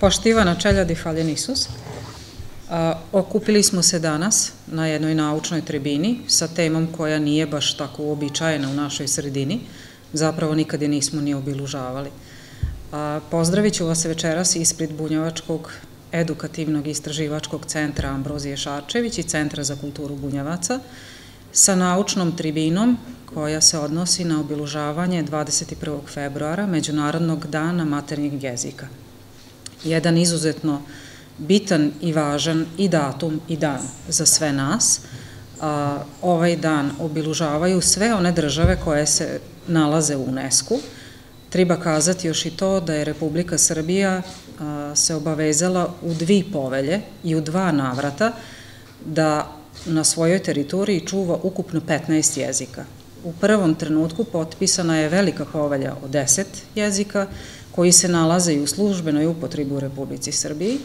Poštivana čeljadi faljen Isus, okupili smo se danas na jednoj naučnoj tribini sa temom koja nije baš tako uobičajena u našoj sredini, zapravo nikad je nismo ni obilužavali. Pozdravit ću vas večeras ispred Bunjevačkog edukativnog istraživačkog centra Ambrozije Šarčević i Centra za kulturu Bunjevaca sa naučnom tribinom koja se odnosi na obilužavanje 21. februara Međunarodnog dana maternjeg jezika. Jedan izuzetno bitan i važan i datum i dan za sve nas. ovaj dan obilužavaju sve one države koje se nalaze u UNESCO-u, Treba kazati još i to da je Republika Srbija se obavezala u dvi povelje i u dva navrata da na svojoj teritoriji čuva ukupno 15 jezika. U prvom trenutku potpisana je velika povelja o 10 jezika koji se nalaze i u službenoj upotrebi u Republici Srbiji,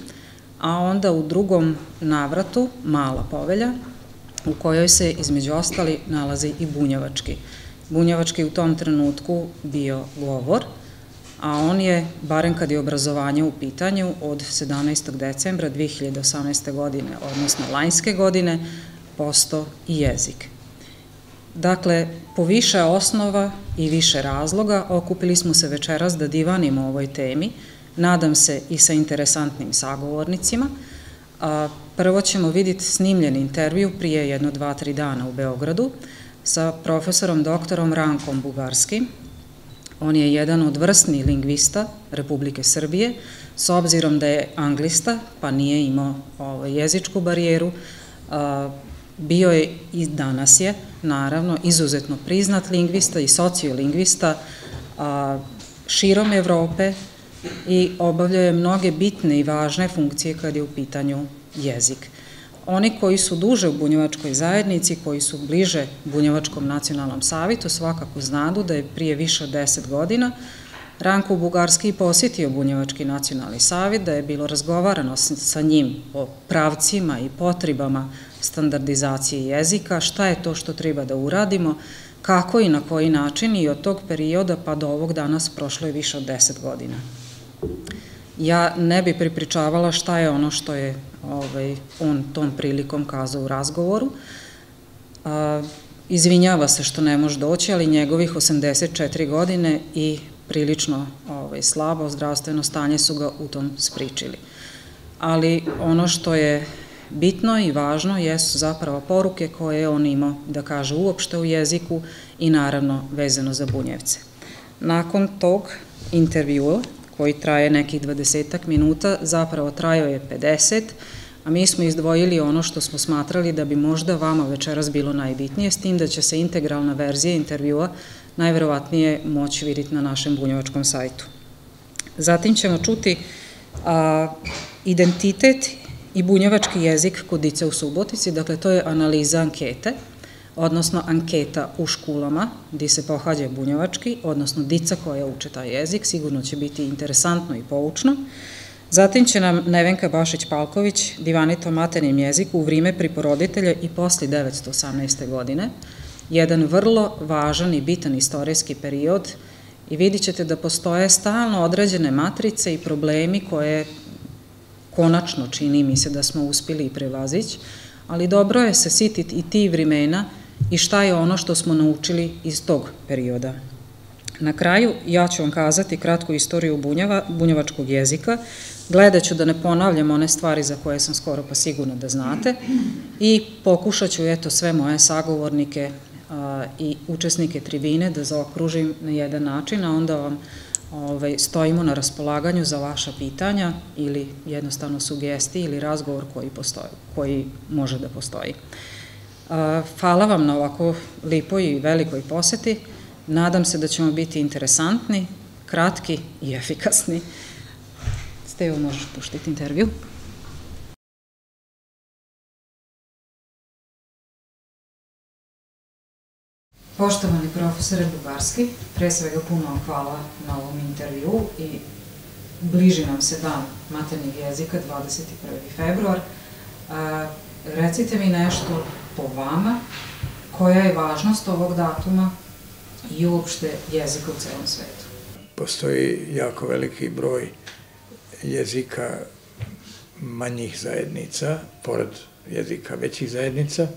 a onda u drugom navratu mala povelja u kojoj se između ostali nalazi i bunjevački bunjevački u tom trenutku bio govor, a on je, barem kad je obrazovanje u pitanju, od 17. decembra 2018. godine, odnosno lanjske godine, posto i jezik. Dakle, po više osnova i više razloga okupili smo se večeras da divanimo o ovoj temi, nadam se i sa interesantnim sagovornicima. Prvo ćemo vidjeti snimljen intervju prije jedno, dva, tri dana u Beogradu, sa profesorom doktorom Rankom Bugarski. On je jedan od vrstnih lingvista Republike Srbije, s obzirom da je anglista, pa nije imao ovaj, jezičku barijeru, bio je i danas je, naravno, izuzetno priznat lingvista i sociolingvista širom Evrope i obavljao je mnoge bitne i važne funkcije kad je u pitanju jezik. Oni koji su duže u bunjevačkoj zajednici, koji su bliže Bunjevačkom nacionalnom savitu, svakako znadu da je prije više od deset godina Ranko Bugarski posjetio Bunjevački nacionalni savit, da je bilo razgovarano sa njim o pravcima i potrebama standardizacije jezika, šta je to što treba da uradimo, kako i na koji način i od tog perioda pa do ovog danas prošlo je više od deset godina. Ja ne bi pripričavala šta je ono što je ovaj, on tom prilikom kazao u razgovoru. Izvinjava se što ne može doći, ali njegovih 84 godine i prilično ovaj, slabo zdravstveno stanje su ga u tom spričili. Ali ono što je bitno i važno jesu zapravo poruke koje je on imao da kaže uopšte u jeziku i naravno vezano za bunjevce. Nakon tog intervjua koji traje nekih 20 minuta, zapravo trajao je 50, a mi smo izdvojili ono što smo smatrali da bi možda vama večeras bilo najbitnije, s tim da će se integralna verzija intervjua najverovatnije moći vidjeti na našem bunjevačkom sajtu. Zatim ćemo čuti identitet i bunjevački jezik kod dice u Subotici, dakle to je analiza ankete, odnosno anketa u školama gde se pohađa bunjevački, odnosno dica koja uče taj jezik, sigurno će biti interesantno i poučno. Zatim će nam Nevenka Bašić-Palković divaniti o maternim jeziku u vrime priporoditelja i posle 918. godine, jedan vrlo važan i bitan istorijski period i vidit ćete da postoje stalno određene matrice i problemi koje konačno čini mi se da smo uspili i prevazići, ali dobro je se sititi i ti vremena i šta je ono što smo naučili iz tog perioda. Na kraju ja ću vam kazati kratku istoriju bunjevačkog jezika, gledat ću da ne ponavljam one stvari za koje sam skoro pa sigurno da znate i pokušat ću eto sve moje sagovornike i učesnike tribine da zaokružim na jedan način, a onda vam ovaj, stojimo na raspolaganju za vaša pitanja ili jednostavno sugestije ili razgovor koji, postoji, koji može da postoji. Hvala vam na ovako lipoj i velikoj poseti. Nadam se da ćemo biti interesantni, kratki i efikasni. Stevo, možeš puštiti intervju. Poštovani profesore Bugarski, pre svega puno hvala na ovom intervju i bliži nam se dan maternih jezika, 21. februar. Recite mi nešto po vama, koja je važnost ovog datuma i uopšte jezika u celom svetu? Postoji jako veliki broj jezika manjih zajednica, pored jezika većih zajednica.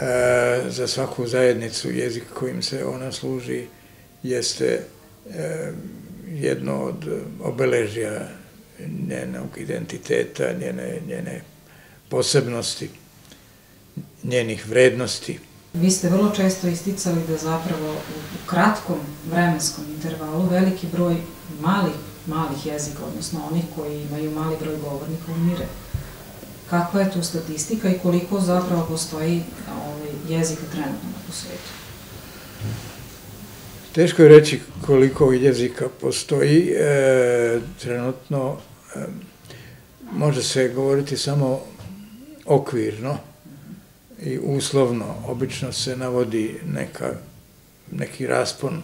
E, za svaku zajednicu jezik kojim se ona služi jeste e, jedno od obeležja njenog identiteta, njene, njene posebnosti, njenih vrednosti. Vi ste vrlo često isticali da zapravo u kratkom vremenskom intervalu veliki broj malih, malih jezika, odnosno onih koji imaju mali broj govornika, umire. Kakva je tu statistika i koliko zapravo postoji ovaj, jezika trenutno u svetu? Teško je reći koliko jezika postoji. E, trenutno e, može se govoriti samo okvirno i uslovno. Obično se navodi neka, neki raspon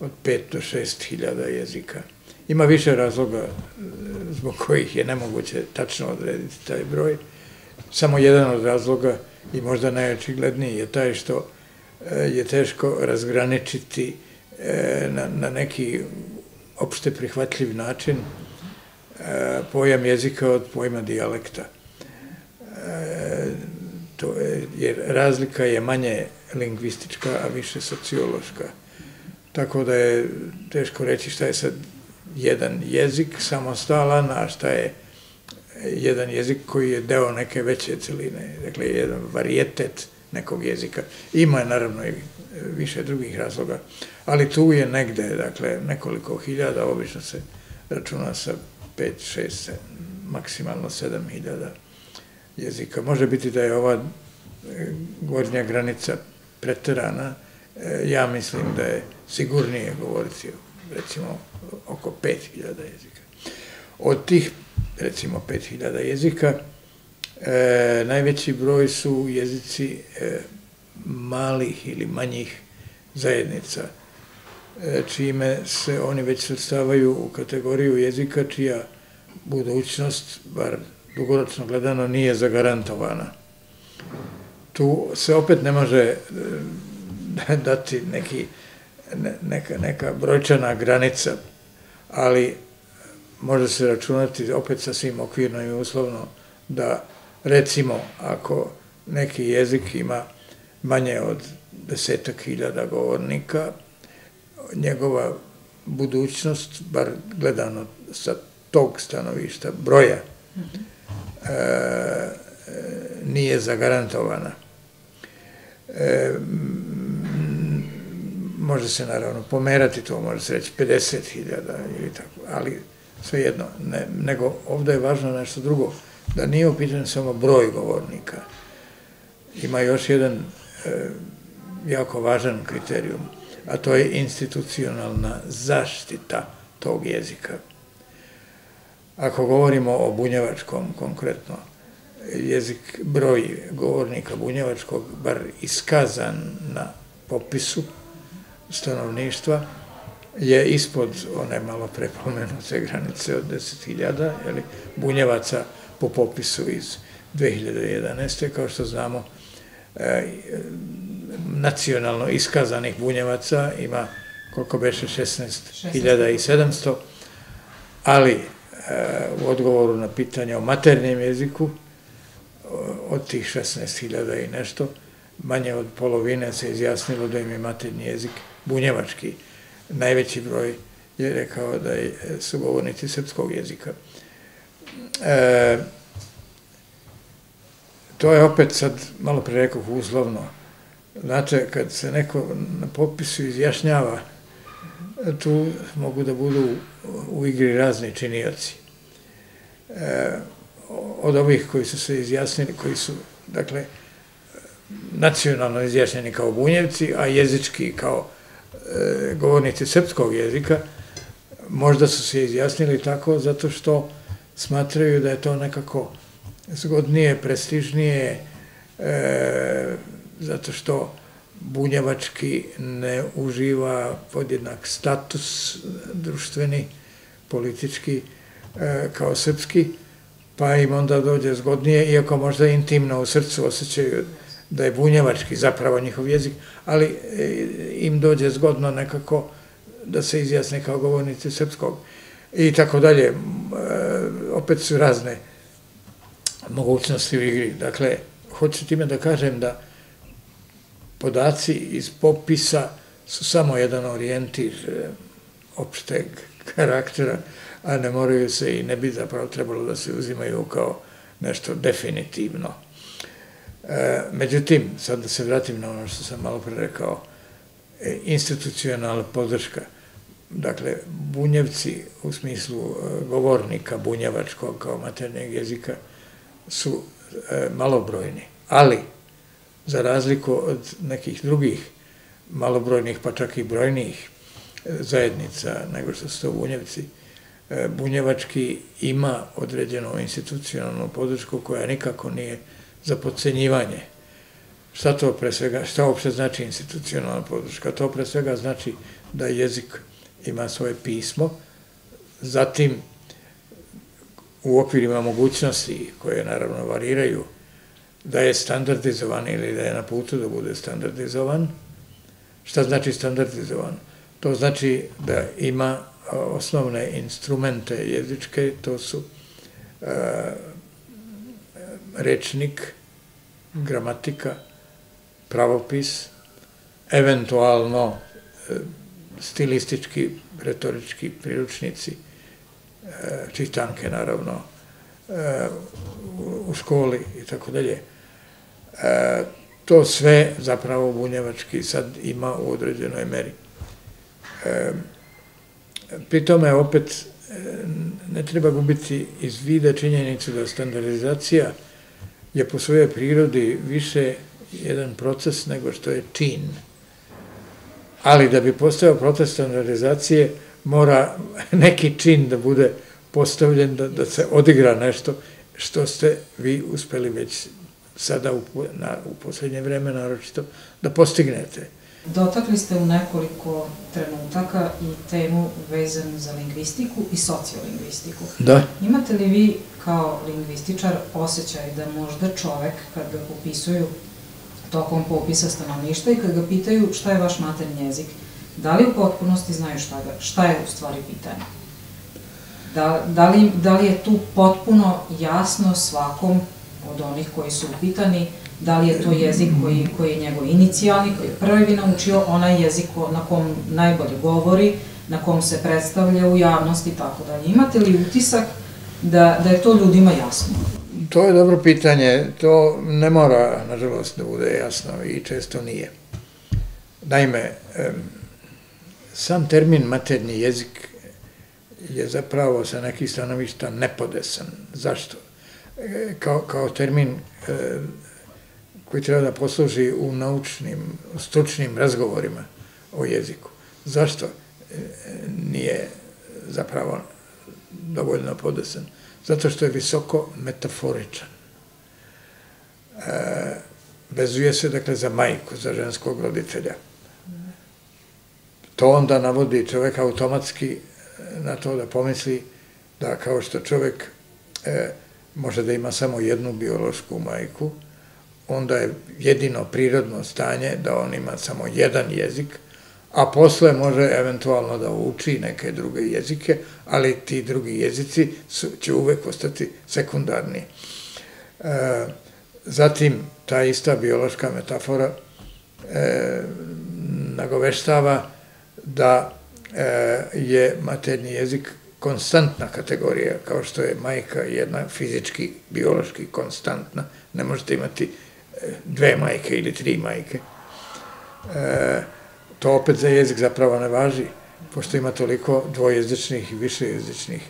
od 5 do 6 hiljada jezika. Ima više razloga e, zbog kojih je nemoguće tačno odrediti taj broj. Samo jedan od razloga i možda najočigledniji je taj što e, je teško razgraničiti e, na, na neki opšte prihvatljiv način pojam jezika od pojma dijalekta. To je, jer razlika je manje lingvistička, a više sociološka. Tako da je teško reći šta je sad jedan jezik samostalan, a šta je jedan jezik koji je deo neke veće celine, dakle jedan varijetet nekog jezika. Ima naravno i više drugih razloga, ali tu je negde, dakle, nekoliko hiljada, obično se računa sa 5, 6, maksimalno 7 hiljada jezika. Može biti da je ova e, gornja granica preterana, e, ja mislim da je sigurnije govoriti recimo oko 5000 jezika. Od tih recimo 5000 jezika e, najveći broj su jezici e, malih ili manjih zajednica, e, čime se oni već svrstavaju u kategoriju jezika čija budućnost, bar dugoročno gledano, nije zagarantovana. Tu se opet ne može e, dati neki neka, neka brojčana granica, ali može se računati opet sa svim okvirno i uslovno da recimo ako neki jezik ima manje od desetak hiljada govornika, njegova budućnost, bar gledano sa tog stanovišta, broja, e, nije zagarantovana. E, može se naravno pomerati to, može se reći 50.000 ili tako, ali svejedno, ne, nego ovde je važno nešto drugo, da nije u pitanju samo broj govornika. Ima još jedan e, jako važan kriterijum, a to je institucionalna zaštita tog jezika. Ako govorimo o bunjevačkom konkretno, jezik, broj govornika bunjevačkog, bar iskazan na popisu, stanovništva je ispod one malo prepomenute granice od 10.000, jeli, bunjevaca po popisu iz 2011. Kao što znamo, e, nacionalno iskazanih bunjevaca ima koliko beše 16.700, ali e, u odgovoru na pitanje o maternjem jeziku, od tih 16.000 i nešto, manje od polovine se izjasnilo da im je maternji jezik bunjevački, najveći broj je rekao da je, su govornici srpskog jezika. E, to je opet sad, malo pre rekao, uslovno. Znate, kad se neko na popisu izjašnjava, tu mogu da budu u igri razni činioci. E, od ovih koji su se izjasnili, koji su, dakle, nacionalno izjašnjeni kao bunjevci, a jezički kao E, govornici srpskog jezika, možda su se izjasnili tako zato što smatraju da je to nekako zgodnije, prestižnije, e, zato što bunjevački ne uživa podjednak status društveni, politički, e, kao srpski, pa im onda dođe zgodnije, iako možda intimno u srcu osjećaju da je bunjevački zapravo njihov jezik, ali e, im dođe zgodno nekako da se izjasne kao govornici srpskog. i tako dalje. E, opet su razne mogućnosti u igri. Dakle, hoću time da kažem da podaci iz popisa su samo jedan orijentir e, opšteg karaktera, a ne moraju se i ne bi zapravo trebalo da se uzimaju kao nešto definitivno. Međutim, sad da se vratim na ono što sam malo pre rekao, e, institucionalna podrška, dakle, bunjevci u smislu e, govornika bunjevačkog kao maternjeg jezika su e, malobrojni, ali za razliku od nekih drugih malobrojnih, pa čak i brojnijih e, zajednica nego što su to bunjevci, e, bunjevački ima određenu institucionalnu podršku koja nikako nije za podcenjivanje. Šta to pre svega, šta uopšte znači institucionalna podrška? To pre svega znači da jezik ima svoje pismo, zatim u okvirima mogućnosti koje naravno variraju, da je standardizovan ili da je na putu da bude standardizovan. Šta znači standardizovan? To znači da ima osnovne instrumente jezičke, to su rečnik, gramatika, pravopis, eventualno e, stilistički, retorički priručnici, e, čitanke naravno, e, u školi i tako dalje. To sve zapravo bunjevački sad ima u određenoj meri. Pri tome opet ne treba gubiti iz vida činjenicu da standardizacija je po svojoj prirodi više jedan proces nego što je čin. Ali da bi postao proces standardizacije, mora neki čin da bude postavljen, da, da se odigra nešto što ste vi uspeli već sada u, na, u poslednje vreme naročito da postignete. Dotakli ste u nekoliko trenutaka i temu vezanu za lingvistiku i sociolingvistiku. Da. Imate li vi kao lingvističar osjećaj da možda čovek, kad ga popisuju tokom popisa stanovništva i kad ga pitaju šta je vaš materni jezik, da li u potpunosti znaju šta, ga, šta je u stvari pitanje? Da, da, li, da li je tu potpuno jasno svakom od onih koji su upitani da li je to jezik koji, koji je njegov inicijalni, koji je prvi naučio, onaj jezik na kom najbolje govori, na kom se predstavlja u javnosti tako dalje. Imate li utisak da, da je to ljudima jasno? To je dobro pitanje. To ne mora, nažalost, da bude jasno i često nije. Naime, sam termin maternji jezik je zapravo sa nekih stanovišta nepodesan. Zašto? E, kao, kao termin koji treba da posluži u naučnim, stručnim razgovorima o jeziku. Zašto e, nije zapravo dovoljno podesan? Zato što je visoko metaforičan. E, vezuje se, dakle, za majku, za ženskog roditelja. To onda navodi čovek automatski e, na to da pomisli da kao što čovek može da ima samo jednu biološku majku, onda je jedino prirodno stanje da on ima samo jedan jezik, a posle može eventualno da uči neke druge jezike, ali ti drugi jezici su, će uvek ostati sekundarni. E, zatim, ta ista biološka metafora e, nagoveštava da e, je maternji jezik konstantna kategorija, kao što je majka jedna fizički, biološki konstantna. Ne možete imati dve majke ili tri majke. E, to opet za jezik zapravo ne važi, pošto ima toliko dvojezičnih i višejezičnih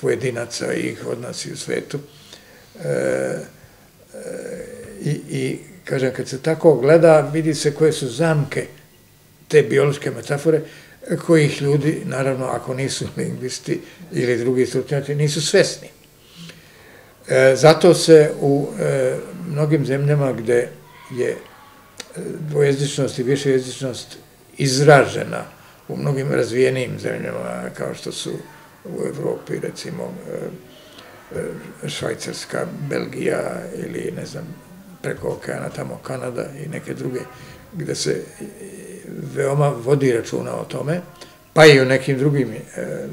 pojedinaca i od nas i u svetu. E, e, i, I, kažem, kad se tako gleda, vidi se koje su zamke te biološke metafore, kojih ljudi, naravno, ako nisu lingvisti ili drugi stručnjaci, nisu svesni. E, zato se u e, mnogim zemljama gde je e, dvojezičnost i višejezičnost izražena u mnogim razvijenim zemljama, kao što su u Evropi, recimo Švajcarska, Belgija ili, ne znam, preko okeana, tamo Kanada i neke druge, gde se veoma vodi računa o tome, pa i u nekim drugim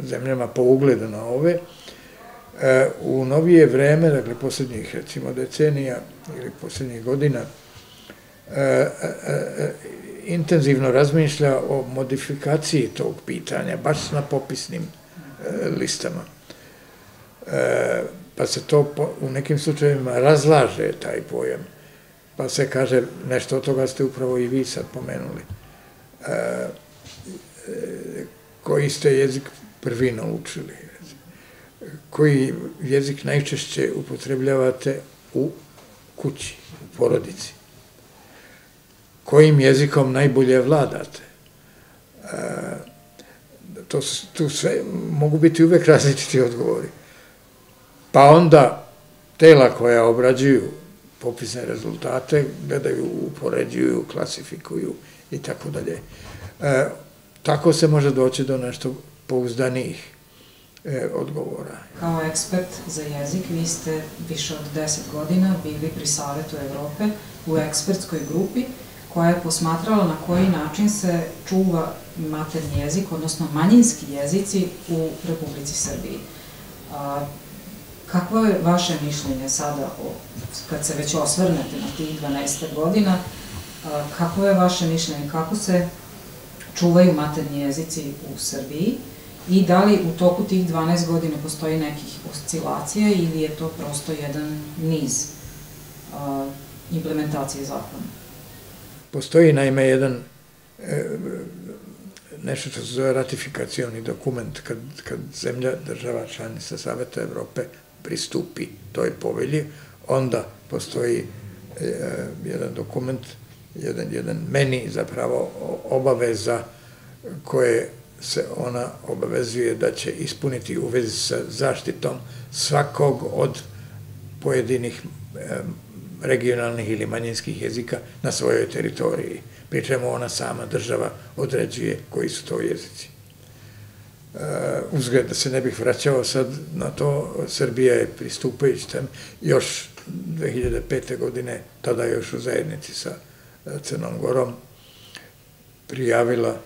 zemljama po ugledu na ove, u novije vreme, dakle posljednjih recimo decenija ili posljednjih godina, e, intenzivno razmišlja o modifikaciji tog pitanja, baš na popisnim listama. Pa se to u nekim slučajevima razlaže taj pojam. Pa se kaže, nešto od toga ste upravo i vi sad pomenuli koji ste jezik prvi naučili, koji jezik najčešće upotrebljavate u kući, u porodici, kojim jezikom najbolje vladate. E, to, tu sve mogu biti uvek različiti odgovori. Pa onda tela koja obrađuju popisne rezultate gledaju, upoređuju, klasifikuju i tako dalje. E, Tako se može doći do nešto pouzdanijih e, odgovora. Kao ekspert za jezik, vi ste više od deset godina bili pri Savetu Evrope u ekspertskoj grupi koja je posmatrala na koji način se čuva materni jezik, odnosno manjinski jezici u Republici Srbiji. A, kakvo je vaše mišljenje sada, o, kad se već osvrnete na tih 12 godina, kako je vaše mišljenje, kako se čuvaju materni jezici u Srbiji i da li u toku tih 12 godina postoji nekih oscilacija ili je to prosto jedan niz implementacije zakona? Postoji naime jedan e, nešto što se zove ratifikacioni dokument kad, kad zemlja, država, članica Saveta Evrope pristupi toj povelji, onda postoji e, jedan dokument jedan, jedan meni zapravo obaveza koje se ona obavezuje da će ispuniti u vezi sa zaštitom svakog od pojedinih regionalnih ili manjinskih jezika na svojoj teritoriji. Pričemu ona sama država određuje koji su to jezici. Uh, uzgled da se ne bih vraćao sad na to, Srbija je pristupajući tam još 2005. godine, tada još u zajednici sa Crnom Gorom prijavila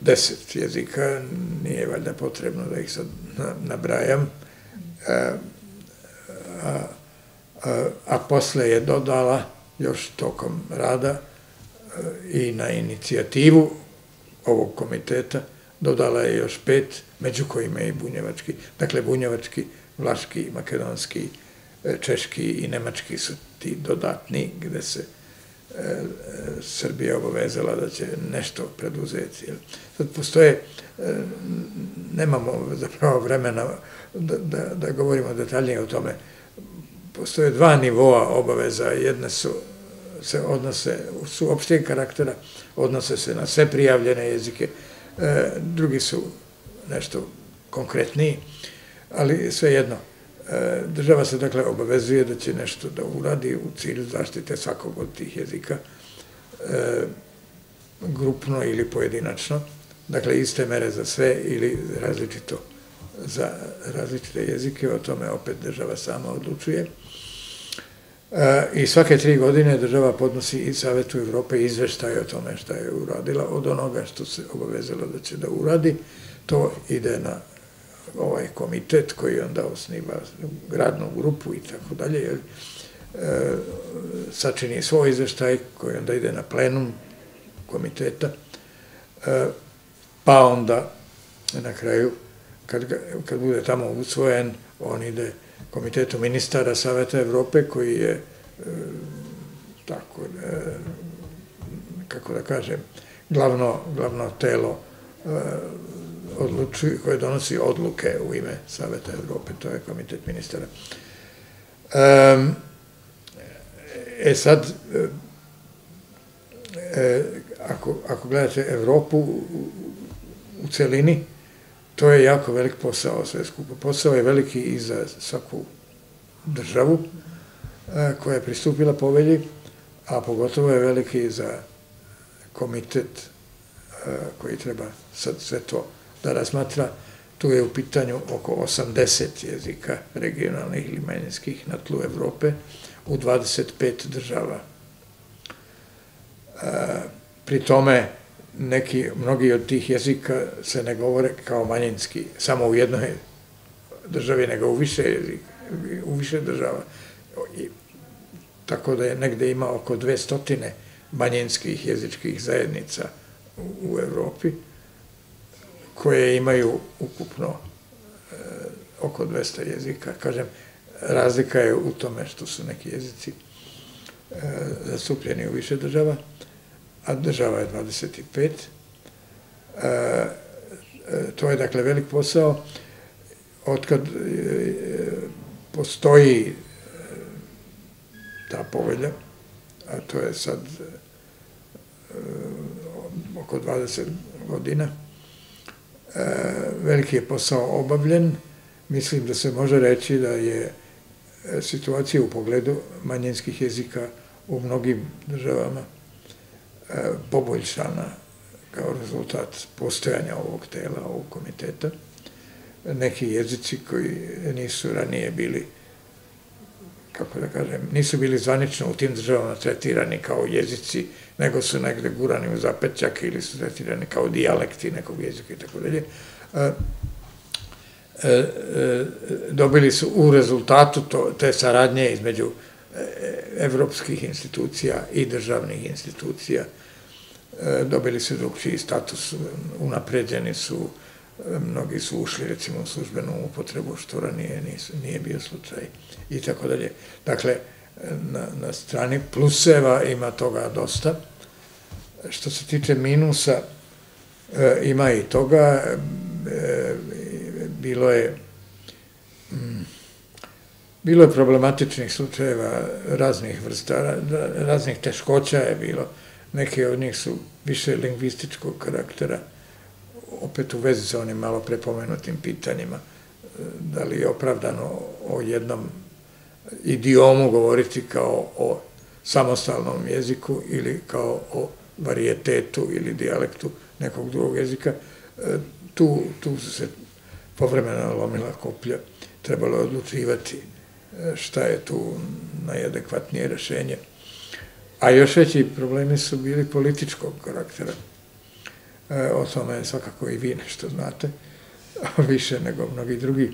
deset jezika, nije valjda potrebno da ih sad nabrajam, a, a, a, a posle je dodala još tokom rada i na inicijativu ovog komiteta dodala je još pet, među kojima je i bunjevački. Dakle, bunjevački, vlaški, makedonski, e, češki i nemački su ti dodatni gde se Srbija obavezala da će nešto preduzeti. Sad postoje, e, nemamo zapravo vremena da, da, da govorimo detaljnije o tome, postoje dva nivoa obaveza, jedne su se odnose, su opšteg karaktera, odnose se na sve prijavljene jezike, e, drugi su nešto konkretniji, ali sve jedno, E, država se dakle obavezuje da će nešto da uradi u cilju zaštite svakog od tih jezika, e, grupno ili pojedinačno, dakle iste mere za sve ili različito za različite jezike, o tome opet država sama odlučuje. E, I svake tri godine država podnosi i Savetu Evrope izveštaj o tome šta je uradila od onoga što se obavezala da će da uradi. To ide na ovaj komitet koji onda osniva gradnu grupu i tako dalje, e, sačini svoj izveštaj koji onda ide na plenum komiteta, e, pa onda na kraju, kad, kad bude tamo usvojen, on ide komitetu ministara Saveta Evrope koji je e, tako, e, kako da kažem, glavno, glavno telo e, odlučuju, koje donosi odluke u ime Saveta Evrope, to je komitet ministara. Um, e sad, e, ako, ako gledate Evropu u celini, to je jako velik posao sve skupo. Posao je veliki i za svaku državu e, koja je pristupila povelji, a pogotovo je veliki za komitet e, koji treba sad sve to da razmatra, tu je u pitanju oko 80 jezika regionalnih ili manjinskih na tlu Evrope u 25 država. E, pri tome neki, mnogi od tih jezika se ne govore kao manjinski, samo u jednoj državi, nego u više jezika, u više država. I, tako da je negde ima oko dve stotine manjinskih jezičkih zajednica u, u Evropi, koje imaju ukupno e, oko 200 jezika. Kažem, razlika je u tome što su neki jezici e, zastupljeni u više država, a država je 25. E, to je dakle velik posao. Otkad postoji ta povelja, a to je sad oko 20 godina, veliki je posao obavljen. Mislim da se može reći da je situacija u pogledu manjinskih jezika u mnogim državama poboljšana kao rezultat postojanja ovog tela, ovog komiteta. Neki jezici koji nisu ranije bili kako da kažem, nisu bili zvanično u tim državama tretirani kao jezici, nego su negde gurani u zapećak ili su tretirani kao dijalekti nekog jezika i tako dalje. E, e, dobili su u rezultatu to, te saradnje između e, evropskih institucija i državnih institucija. Dobili su drugčiji status, unapređeni su, mnogi su ušli recimo u službenu upotrebu, što ranije nisu, nije bio slučaj i tako dalje. Dakle, na, na strani pluseva ima toga dosta. Što se tiče minusa, e, ima i toga. E, bilo je mm, bilo je problematičnih slučajeva raznih vrsta, raznih teškoća je bilo. Neke od njih su više lingvističkog karaktera, opet u vezi sa onim malo prepomenutim pitanjima, da li je opravdano o jednom idiomu govoriti kao o samostalnom jeziku ili kao o varijetetu ili dijalektu nekog drugog jezika. E, tu, tu su se povremeno lomila koplja, trebalo je odlučivati e, šta je tu najadekvatnije rešenje. A još veći problemi su bili političkog karaktera. E, o tome svakako i vi nešto znate, više nego mnogi drugi.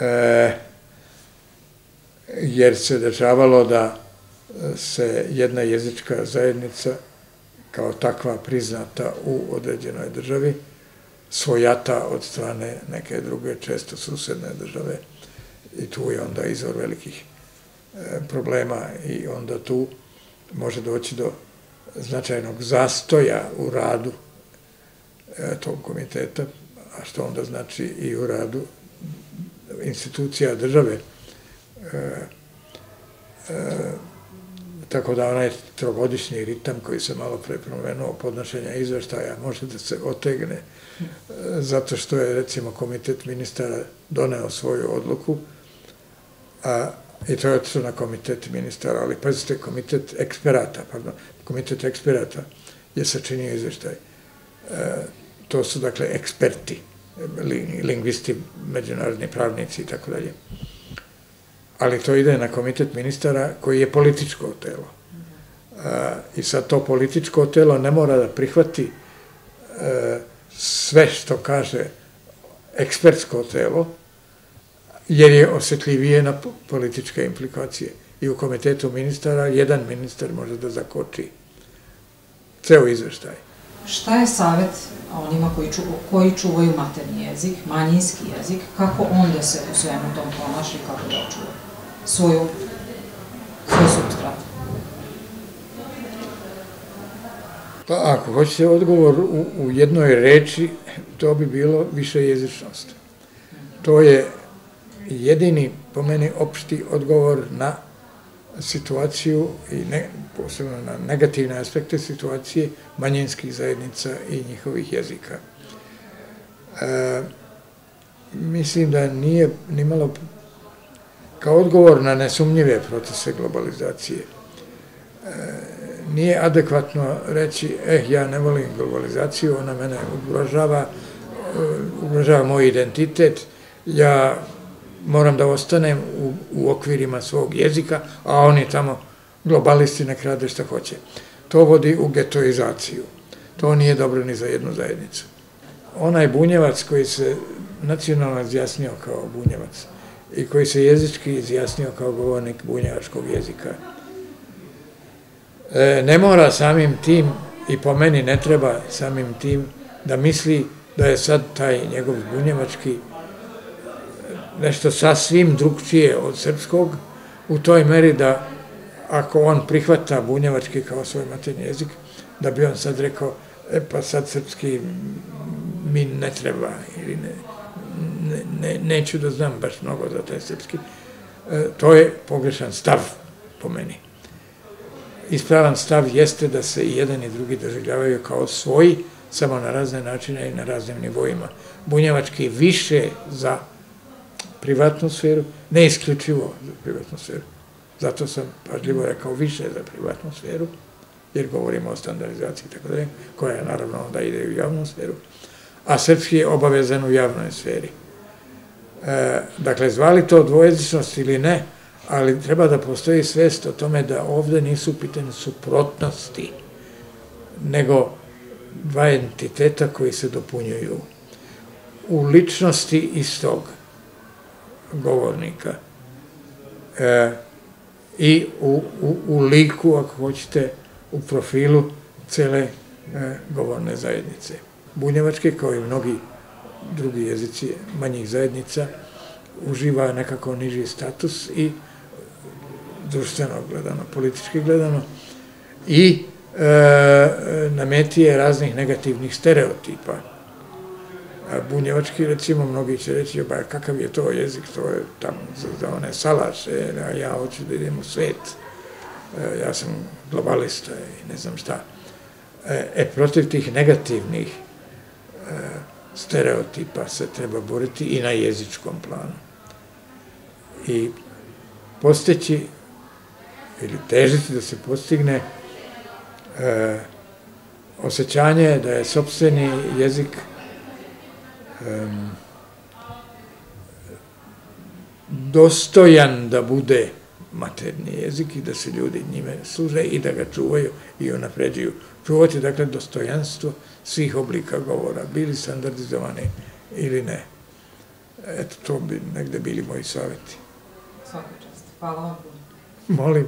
E, jer se dešavalo da se jedna jezička zajednica kao takva priznata u određenoj državi svojata od strane neke druge, često susedne države i tu je onda izvor velikih e, problema i onda tu može doći do značajnog zastoja u radu E, tog komiteta, a što onda znači i u radu institucija države. E, tako da onaj trogodišnji ritam koji se malo pre promenuo podnošenja izveštaja može da se otegne e, zato što je recimo komitet ministara doneo svoju odluku a, i to je otišlo na komitet ministara, ali pazite, komitet eksperata, pardon, komitet eksperata je sačinio izveštaj. E, to su dakle eksperti, lingvisti, međunarodni pravnici i tako dalje. Ali to ide na komitet ministara koji je političko telo. I sad to političko telo ne mora da prihvati e, sve što kaže ekspertsko telo, jer je osetljivije na političke implikacije. I u komitetu ministara jedan ministar može da zakoči ceo izveštaj. Šta je savet onima koji, koji čuvaju materni jezik, manjinski jezik, kako on da se u svemu tom ponaša i kako da očuva svoju, svoj substrat? Pa ako hoćete odgovor u, u jednoj reči, to bi bilo više jezičnost. To je jedini, po meni, opšti odgovor na situaciju i ne, posebno na negativne aspekte situacije manjinskih zajednica i njihovih jezika. E, mislim da nije nimalo kao odgovor na nesumnjive procese globalizacije. E, nije adekvatno reći, eh, ja ne volim globalizaciju, ona mene ugrožava, e, ugrožava moj identitet, ja moram da ostanem u, u okvirima svog jezika, a oni tamo globalisti nek rade šta hoće. To vodi u getoizaciju. to nije dobro ni za jednu zajednicu. Onaj bunjevac koji se nacionalno izjasnio kao bunjevac i koji se jezički izjasnio kao govornik bunjevačkog jezika, e, ne mora samim tim i po meni ne treba samim tim da misli da je sad taj njegov bunjevački nešto sasvim drugčije od srpskog, u toj meri da ako on prihvata bunjevački kao svoj maternji jezik, da bi on sad rekao, e pa sad srpski mi ne treba ili ne, ne, ne, neću da znam baš mnogo za taj srpski. E, to je pogrešan stav po meni. Ispravan stav jeste da se i jedan i drugi doživljavaju kao svoji, samo na razne načine i na raznim nivoima. Bunjevački više za privatnu sferu, ne isključivo za privatnu sferu. Zato sam pažljivo rekao više za privatnu sferu, jer govorimo o standardizaciji i tako dalje, koja naravno onda ide u javnu sferu, a srpski je obavezan u javnoj sferi. E, dakle, zvali to dvojezičnost ili ne, ali treba da postoji svest o tome da ovde nisu pitanje suprotnosti, nego dva entiteta koji se dopunjuju u ličnosti istog govornika e, i u, u, u liku, ako hoćete, u profilu cele e, govorne zajednice. Bunjevački, kao i mnogi drugi jezici manjih zajednica, uživa nekako niži status i društveno gledano, politički gledano, i e, nametije raznih negativnih stereotipa. Bunjevački, recimo, mnogi će reći, ba, kakav je to jezik, to je tamo za, za one salaše, a ja hoću da idem u svet, e, ja sam globalista i ne znam šta. E, e protiv tih negativnih e, stereotipa se treba boriti i na jezičkom planu. I posteći ili težiti da se postigne e, osjećanje da je sobstveni jezik um, dostojan da bude materni jezik i da se ljudi njime služe i da ga čuvaju i unapređuju. Čuvati, dakle, dostojanstvo svih oblika govora, bili standardizovani ili ne. Eto, to bi negde bili moji saveti. Svaka čast. Hvala vam. Molim.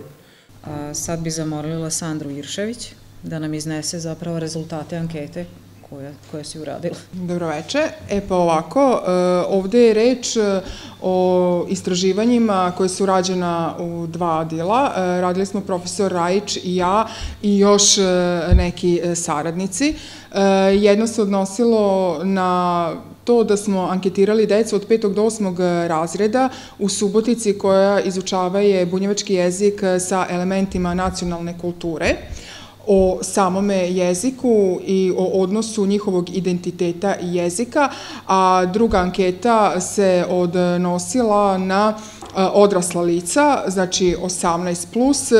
A, sad bi zamolila Sandru Iršević da nam iznese zapravo rezultate ankete koje, koje si uradila. Dobroveče. E pa ovako, e, ovde je reč e, o istraživanjima koje su rađena u dva dela. E, radili smo profesor Rajić i ja i još neki saradnici. Jedno se odnosilo na to da smo anketirali decu od 5. do 8. razreda u Subotici koja izučavaje bunjevački jezik sa elementima nacionalne kulture o samome jeziku i o odnosu njihovog identiteta i jezika, a druga anketa se odnosila na odrasla lica, znači 18+, plus,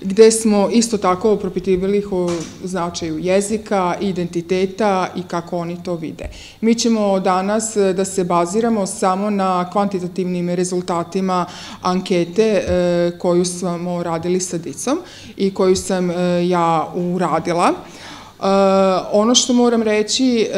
gde smo isto tako propitivali ih o značaju jezika, identiteta i kako oni to vide. Mi ćemo danas da se baziramo samo na kvantitativnim rezultatima ankete e, koju smo radili sa dicom i koju sam e, ja uradila. E, ono što moram reći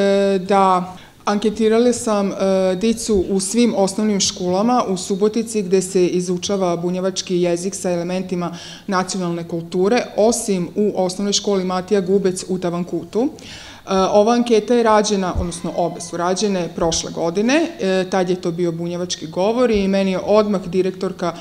da Anketirali sam e, dicu u svim osnovnim školama u Subotici gde se izučava bunjevački jezik sa elementima nacionalne kulture, osim u osnovnoj školi Matija Gubec u Tavankutu. E, ova anketa je rađena, odnosno obe su rađene prošle godine, e, tad je to bio bunjevački govor i meni je odmah direktorka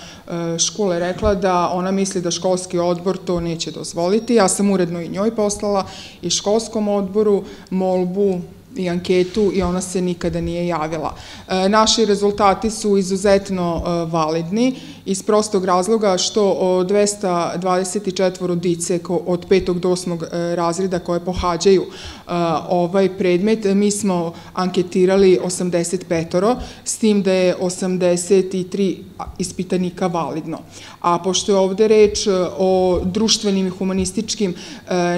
škole rekla da ona misli da školski odbor to neće dozvoliti. Ja sam uredno i njoj poslala i školskom odboru molbu i anketu i ona se nikada nije javila. E, naši rezultati su izuzetno e, validni iz prostog razloga što od 224 dice od 5. do 8. E, razreda koje pohađaju ovaj predmet, mi smo anketirali 85 s tim da je 83 ispitanika validno. A pošto je ovde reč o društvenim i humanističkim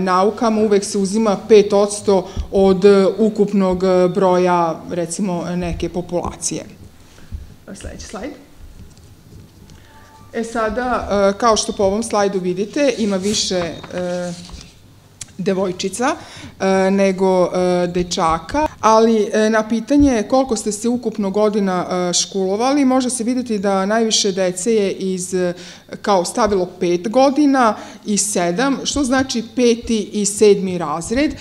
naukama, uvek se uzima 5% od ukupnog e, broja, recimo, neke populacije. Sledeći slajd. E sada, e, kao što po ovom slajdu vidite, ima više e, devojčica e, nego e, dečaka, ali e, na pitanje koliko ste se ukupno godina školovali, može se videti da najviše dece je iz, kao stavilo pet godina i sedam, što znači peti i sedmi razred,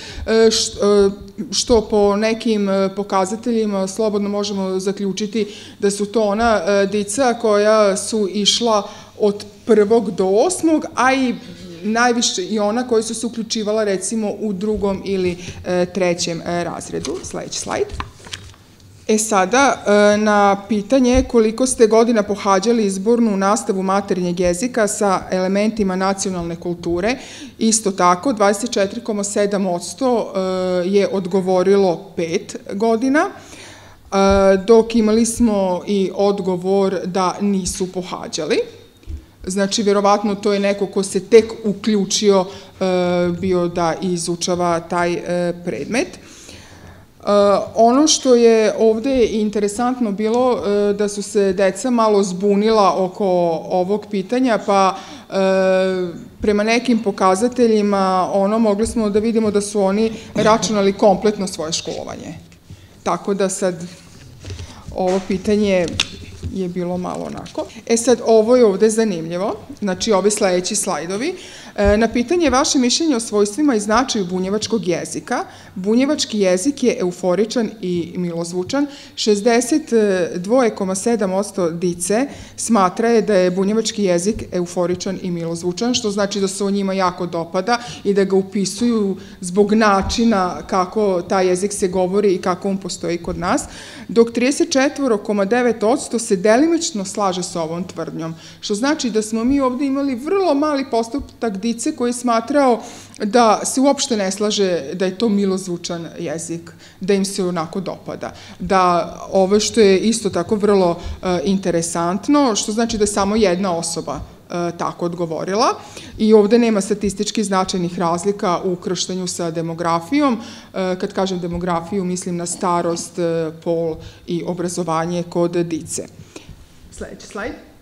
što po nekim pokazateljima slobodno možemo zaključiti da su to ona dica koja su išla od prvog do osmog, a i najviše i ona koja su se uključivala recimo u drugom ili e, trećem e, razredu. Sledeći slajd. E sada, e, na pitanje koliko ste godina pohađali izbornu nastavu maternjeg jezika sa elementima nacionalne kulture, isto tako 24,7% je odgovorilo 5 godina, dok imali smo i odgovor da nisu pohađali. Znači, verovatno to je neko ko se tek uključio e, bio da izučava taj e, predmet. E, ono što je ovde interesantno bilo da su se deca malo zbunila oko ovog pitanja, pa prema nekim pokazateljima ono mogli smo da vidimo da su oni računali kompletno svoje školovanje. Tako da sad ovo pitanje je bilo malo onako. E sad, ovo je ovde zanimljivo, znači ovi sledeći slajdovi. E, na pitanje vaše mišljenje o svojstvima i značaju bunjevačkog jezika, bunjevački jezik je euforičan i milozvučan. 62,7% dice smatra je da je bunjevački jezik euforičan i milozvučan, što znači da se o njima jako dopada i da ga upisuju zbog načina kako taj jezik se govori i kako on postoji kod nas, dok 34,9% se delimično slaže sa ovom tvrdnjom, što znači da smo mi ovde imali vrlo mali postupak dice koji je smatrao da se uopšte ne slaže da je to milozvučan jezik, da im se onako dopada. Da ovo što je isto tako vrlo uh, interesantno, što znači da je samo jedna osoba e, tako odgovorila i ovde nema statistički značajnih razlika u krštanju sa demografijom. E, kad kažem demografiju, mislim na starost, pol i obrazovanje kod dice. Sledeći slajd.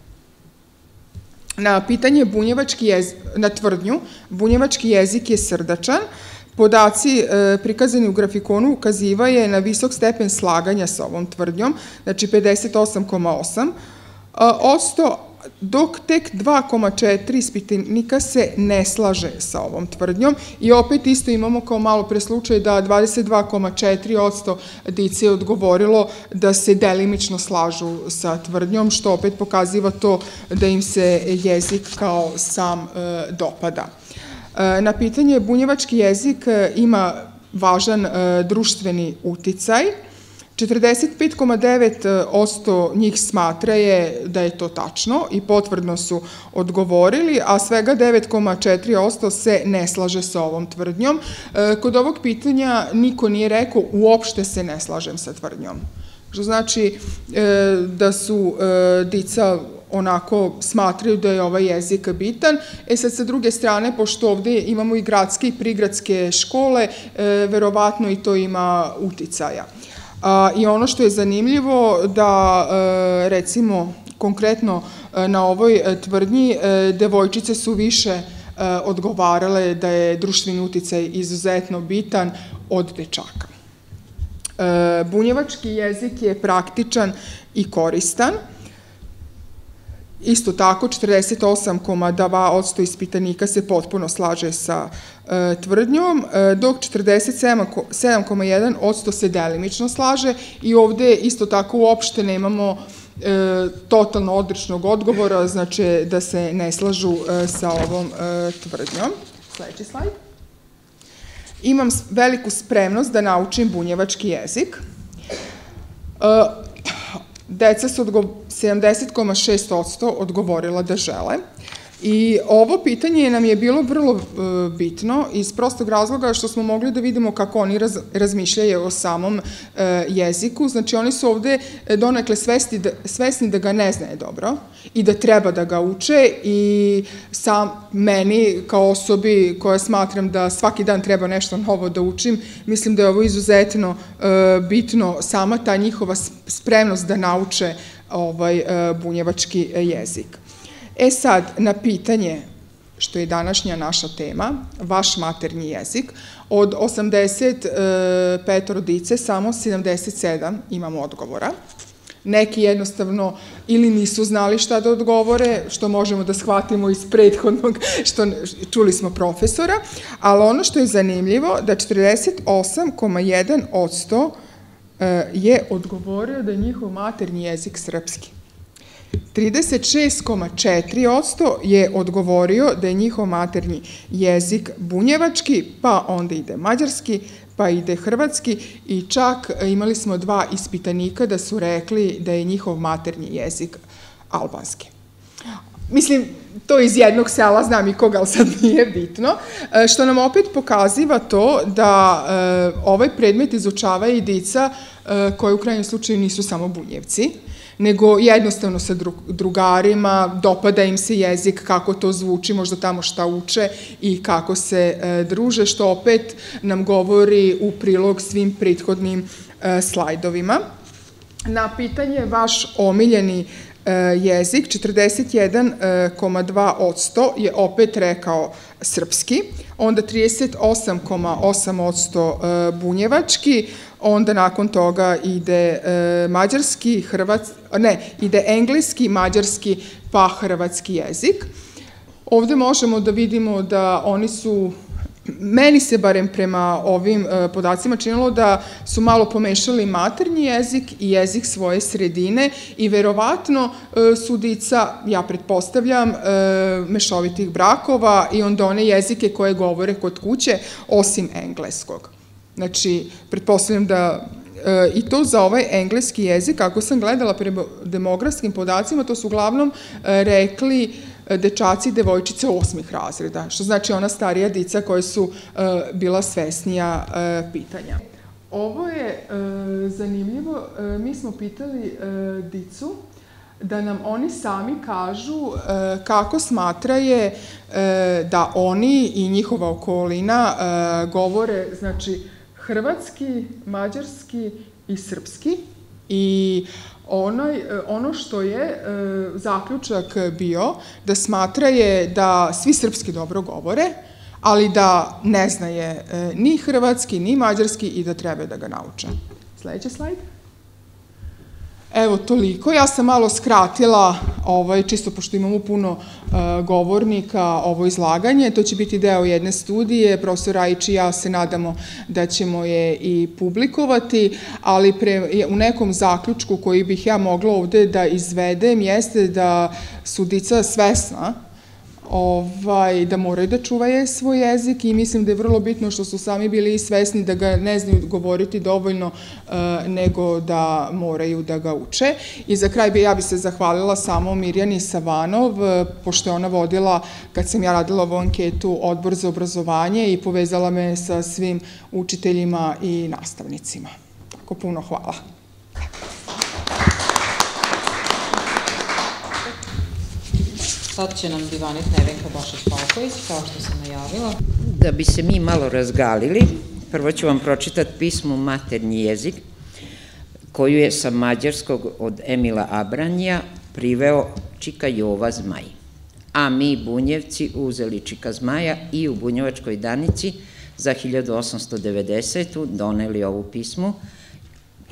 Na pitanje bunjevački jezik, na tvrdnju, bunjevački jezik je srdačan, Podaci e, prikazani u grafikonu ukazivaju na visok stepen slaganja sa ovom tvrdnjom, znači 58,8 osto, dok tek 2,4 ispitanika se ne slaže sa ovom tvrdnjom i opet isto imamo kao malo pre slučaj da 22,4% dice je odgovorilo da se delimično slažu sa tvrdnjom, što opet pokaziva to da im se jezik kao sam e, dopada. E, na pitanje bunjevački jezik e, ima važan društveni uticaj, 45,9% njih smatra je da je to tačno i potvrdno su odgovorili, a svega 9,4% se ne slaže sa ovom tvrdnjom. E, kod ovog pitanja niko nije rekao uopšte se ne slažem sa tvrdnjom. Što znači e, da su e, dica onako smatraju da je ovaj jezik bitan. E sad, sa druge strane, pošto ovde imamo i gradske i prigradske škole, verovatno i to ima uticaja. I ono što je zanimljivo da e, recimo konkretno e, na ovoj e, tvrdnji devojčice su više odgovarale da je društveni uticaj izuzetno bitan od dečaka. Bunjevački jezik je praktičan i koristan. Isto tako, 48,2% ispitanika se potpuno slaže sa e, tvrdnjom, e, dok 47,1% se delimično slaže i ovde isto tako uopšte nemamo e, totalno odričnog odgovora, znači da se ne slažu sa ovom tvrdnjom. Sledeći slajd. Imam veliku spremnost da naučim bunjevački jezik. Deca su 70,6% odgovorila da žele. I ovo pitanje nam je bilo vrlo e, bitno iz prostog razloga što smo mogli da vidimo kako oni raz, razmišljaju o samom e, jeziku. Znači oni su ovde donekle svesti da, svesni da ga ne znaju dobro i da treba da ga uče i sam meni kao osobi koja smatram da svaki dan treba nešto novo da učim, mislim da je ovo izuzetno e, bitno sama ta njihova spremnost da nauče ovaj bunjevački jezik. E sad, na pitanje što je današnja naša tema, vaš maternji jezik. Od 85 rodice samo 77 imamo odgovora. Neki jednostavno ili nisu znali šta da odgovore, što možemo da shvatimo iz prethodnog, što čuli smo profesora, ali ono što je zanimljivo, da 48,1% e, je odgovorio da je njihov maternji jezik srpski. 36,4% je odgovorio da je njihov maternji jezik bunjevački, pa onda ide mađarski, pa ide hrvatski i čak imali smo dva ispitanika da su rekli da je njihov maternji jezik albanski. Mislim, to iz jednog sela, znam i koga, ali sad nije bitno, e, što nam opet pokaziva to da e, ovaj predmet izučava i dica e, koje u krajnjem slučaju nisu samo bunjevci, nego jednostavno sa drugarima, dopada im se jezik, kako to zvuči, možda tamo šta uče i kako se druže, što opet nam govori u prilog svim prethodnim slajdovima. Na pitanje vaš omiljeni jezik, 41,2% je opet rekao srpski, onda 38,8% bunjevački, onda nakon toga ide e, mađarski, hrvatski, ne, ide engleski, mađarski, pa hrvatski jezik. Ovde možemo da vidimo da oni su Meni se barem prema ovim e, podacima činilo da su malo pomešali maternji jezik i jezik svoje sredine i verovatno e, su dica, ja pretpostavljam, e, mešovitih brakova i onda one jezike koje govore kod kuće, osim engleskog. Znači, pretpostavljam da i to za ovaj engleski jezik, ako sam gledala prema demografskim podacima, to su uglavnom rekli dečaci i devojčice osmih razreda, što znači ona starija dica koja su bila svesnija pitanja. Ovo je zanimljivo, mi smo pitali dicu da nam oni sami kažu kako smatraje da oni i njihova okolina govore, znači, hrvatski, mađarski i srpski i onaj, ono što je e, zaključak bio da smatra je da svi srpski dobro govore, ali da ne znaje e, ni hrvatski, ni mađarski i da treba da ga nauče. Sledeći slajd. Evo, toliko. Ja sam malo skratila, ovaj, čisto pošto imamo puno uh, govornika, ovo izlaganje. To će biti deo jedne studije. Profesor Rajić i ja se nadamo da ćemo je i publikovati, ali pre, u nekom zaključku koji bih ja mogla ovde da izvedem jeste da su dica svesna ovaj, da moraju da čuvaju svoj jezik i mislim da je vrlo bitno što su sami bili svesni da ga ne znaju govoriti dovoljno e, nego da moraju da ga uče. I za kraj bi ja bi se zahvalila samo Mirjani Savanov, e, pošto je ona vodila, kad sam ja radila ovu anketu, odbor za obrazovanje i povezala me sa svim učiteljima i nastavnicima. Tako puno hvala. Sad će nam divanit Nevenka Bašić-Palković, kao što sam najavila. Da bi se mi malo razgalili, prvo ću vam pročitati pismu Maternji jezik, koju je sa mađarskog od Emila Abranja priveo Čika Jova Zmaj. A mi, bunjevci, uzeli Čika Zmaja i u bunjevačkoj danici za 1890. doneli ovu pismu,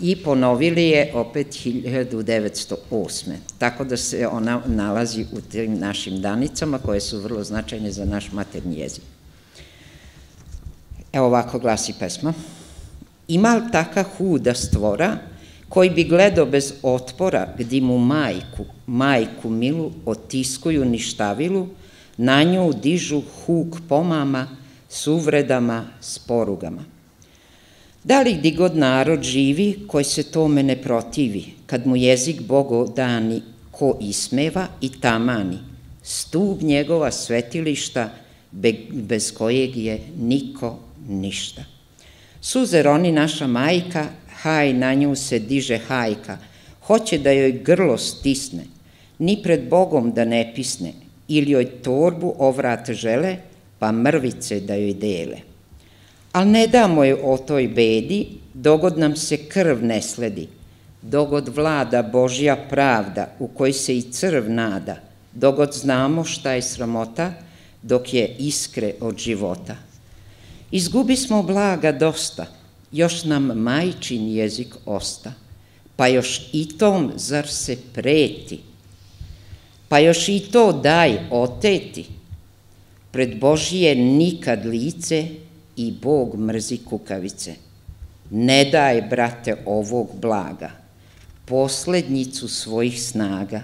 i ponovili je opet 1908. Tako da se ona nalazi u tim našim danicama koje su vrlo značajne za naš materni jezik. Evo ovako glasi pesma. Ima li taka huda stvora koji bi gledao bez otpora gdje mu majku, majku milu otiskuju ništavilu, na nju dižu huk pomama s uvredama, s porugama. Da li gdje god narod živi, koji se tome ne protivi, kad mu jezik Bogo dani, ko ismeva i tamani, stub njegova svetilišta, bez kojeg je niko ništa. Suze roni naša majka, haj na nju se diže hajka, hoće da joj grlo stisne, ni pred Bogom da ne pisne, ili joj torbu ovrat žele, pa mrvice da joj dele ali ne damo je o toj bedi, dogod nam se krv ne sledi, dogod vlada Božja pravda u kojoj se i crv nada, dogod znamo šta je sramota, dok je iskre od života. Izgubi smo blaga dosta, još nam majčin jezik osta, pa još i tom zar se preti, pa još i to daj oteti, pred Božije nikad lice i Bog mrzi kukavice. Ne daj, brate, ovog blaga, poslednjicu svojih snaga,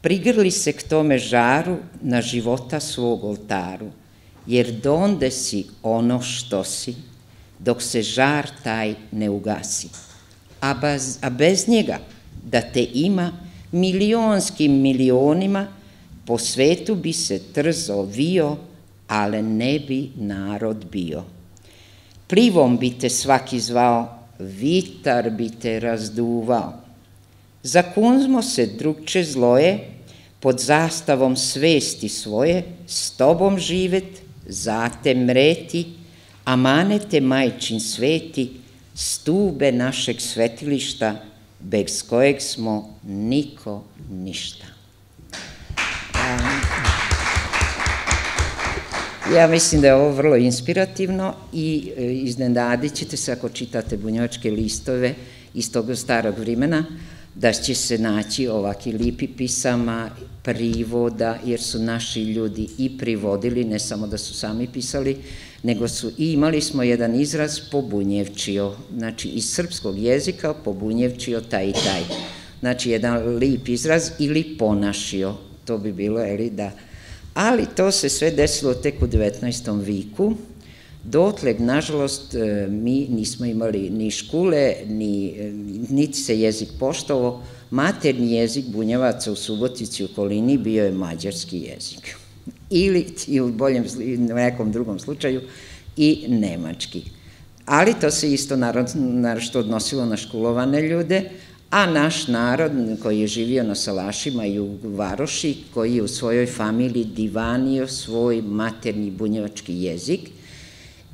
prigrli se k tome žaru na života svog oltaru, jer donde si ono što si, dok se žar taj ne ugasi. A bez, a bez njega, da te ima milionskim milionima, po svetu bi se trzo vio, ale ne bi narod bio. Plivom bi te svaki zvao, vitar bi te razduvao. Zakunzmo se drugče zloje, pod zastavom svesti svoje, s tobom živet, zate mreti, a manete majčin sveti, stube našeg svetilišta, bez kojeg smo niko ništa. Ja mislim da je ovo vrlo inspirativno i e, iznenadit ćete se ako čitate bunjevačke listove iz tog starog vremena, da će se naći ovaki lipi pisama, privoda, jer su naši ljudi i privodili, ne samo da su sami pisali, nego su i imali smo jedan izraz pobunjevčio, znači iz srpskog jezika pobunjevčio taj i taj. Znači jedan lip izraz ili ponašio, to bi bilo, eli, da. Ali to se sve desilo tek u 19. viku, Dotle, nažalost, e, mi nismo imali ni škole, ni, e, niti se jezik poštovo. Materni jezik bunjevaca u Subotici u okolini bio je mađarski jezik. Ili, i u boljem, nekom drugom slučaju, i nemački. Ali to se isto narod, što odnosilo na školovane ljude, a naš narod koji je živio na Salašima i u Varoši, koji je u svojoj familiji divanio svoj materni bunjevački jezik,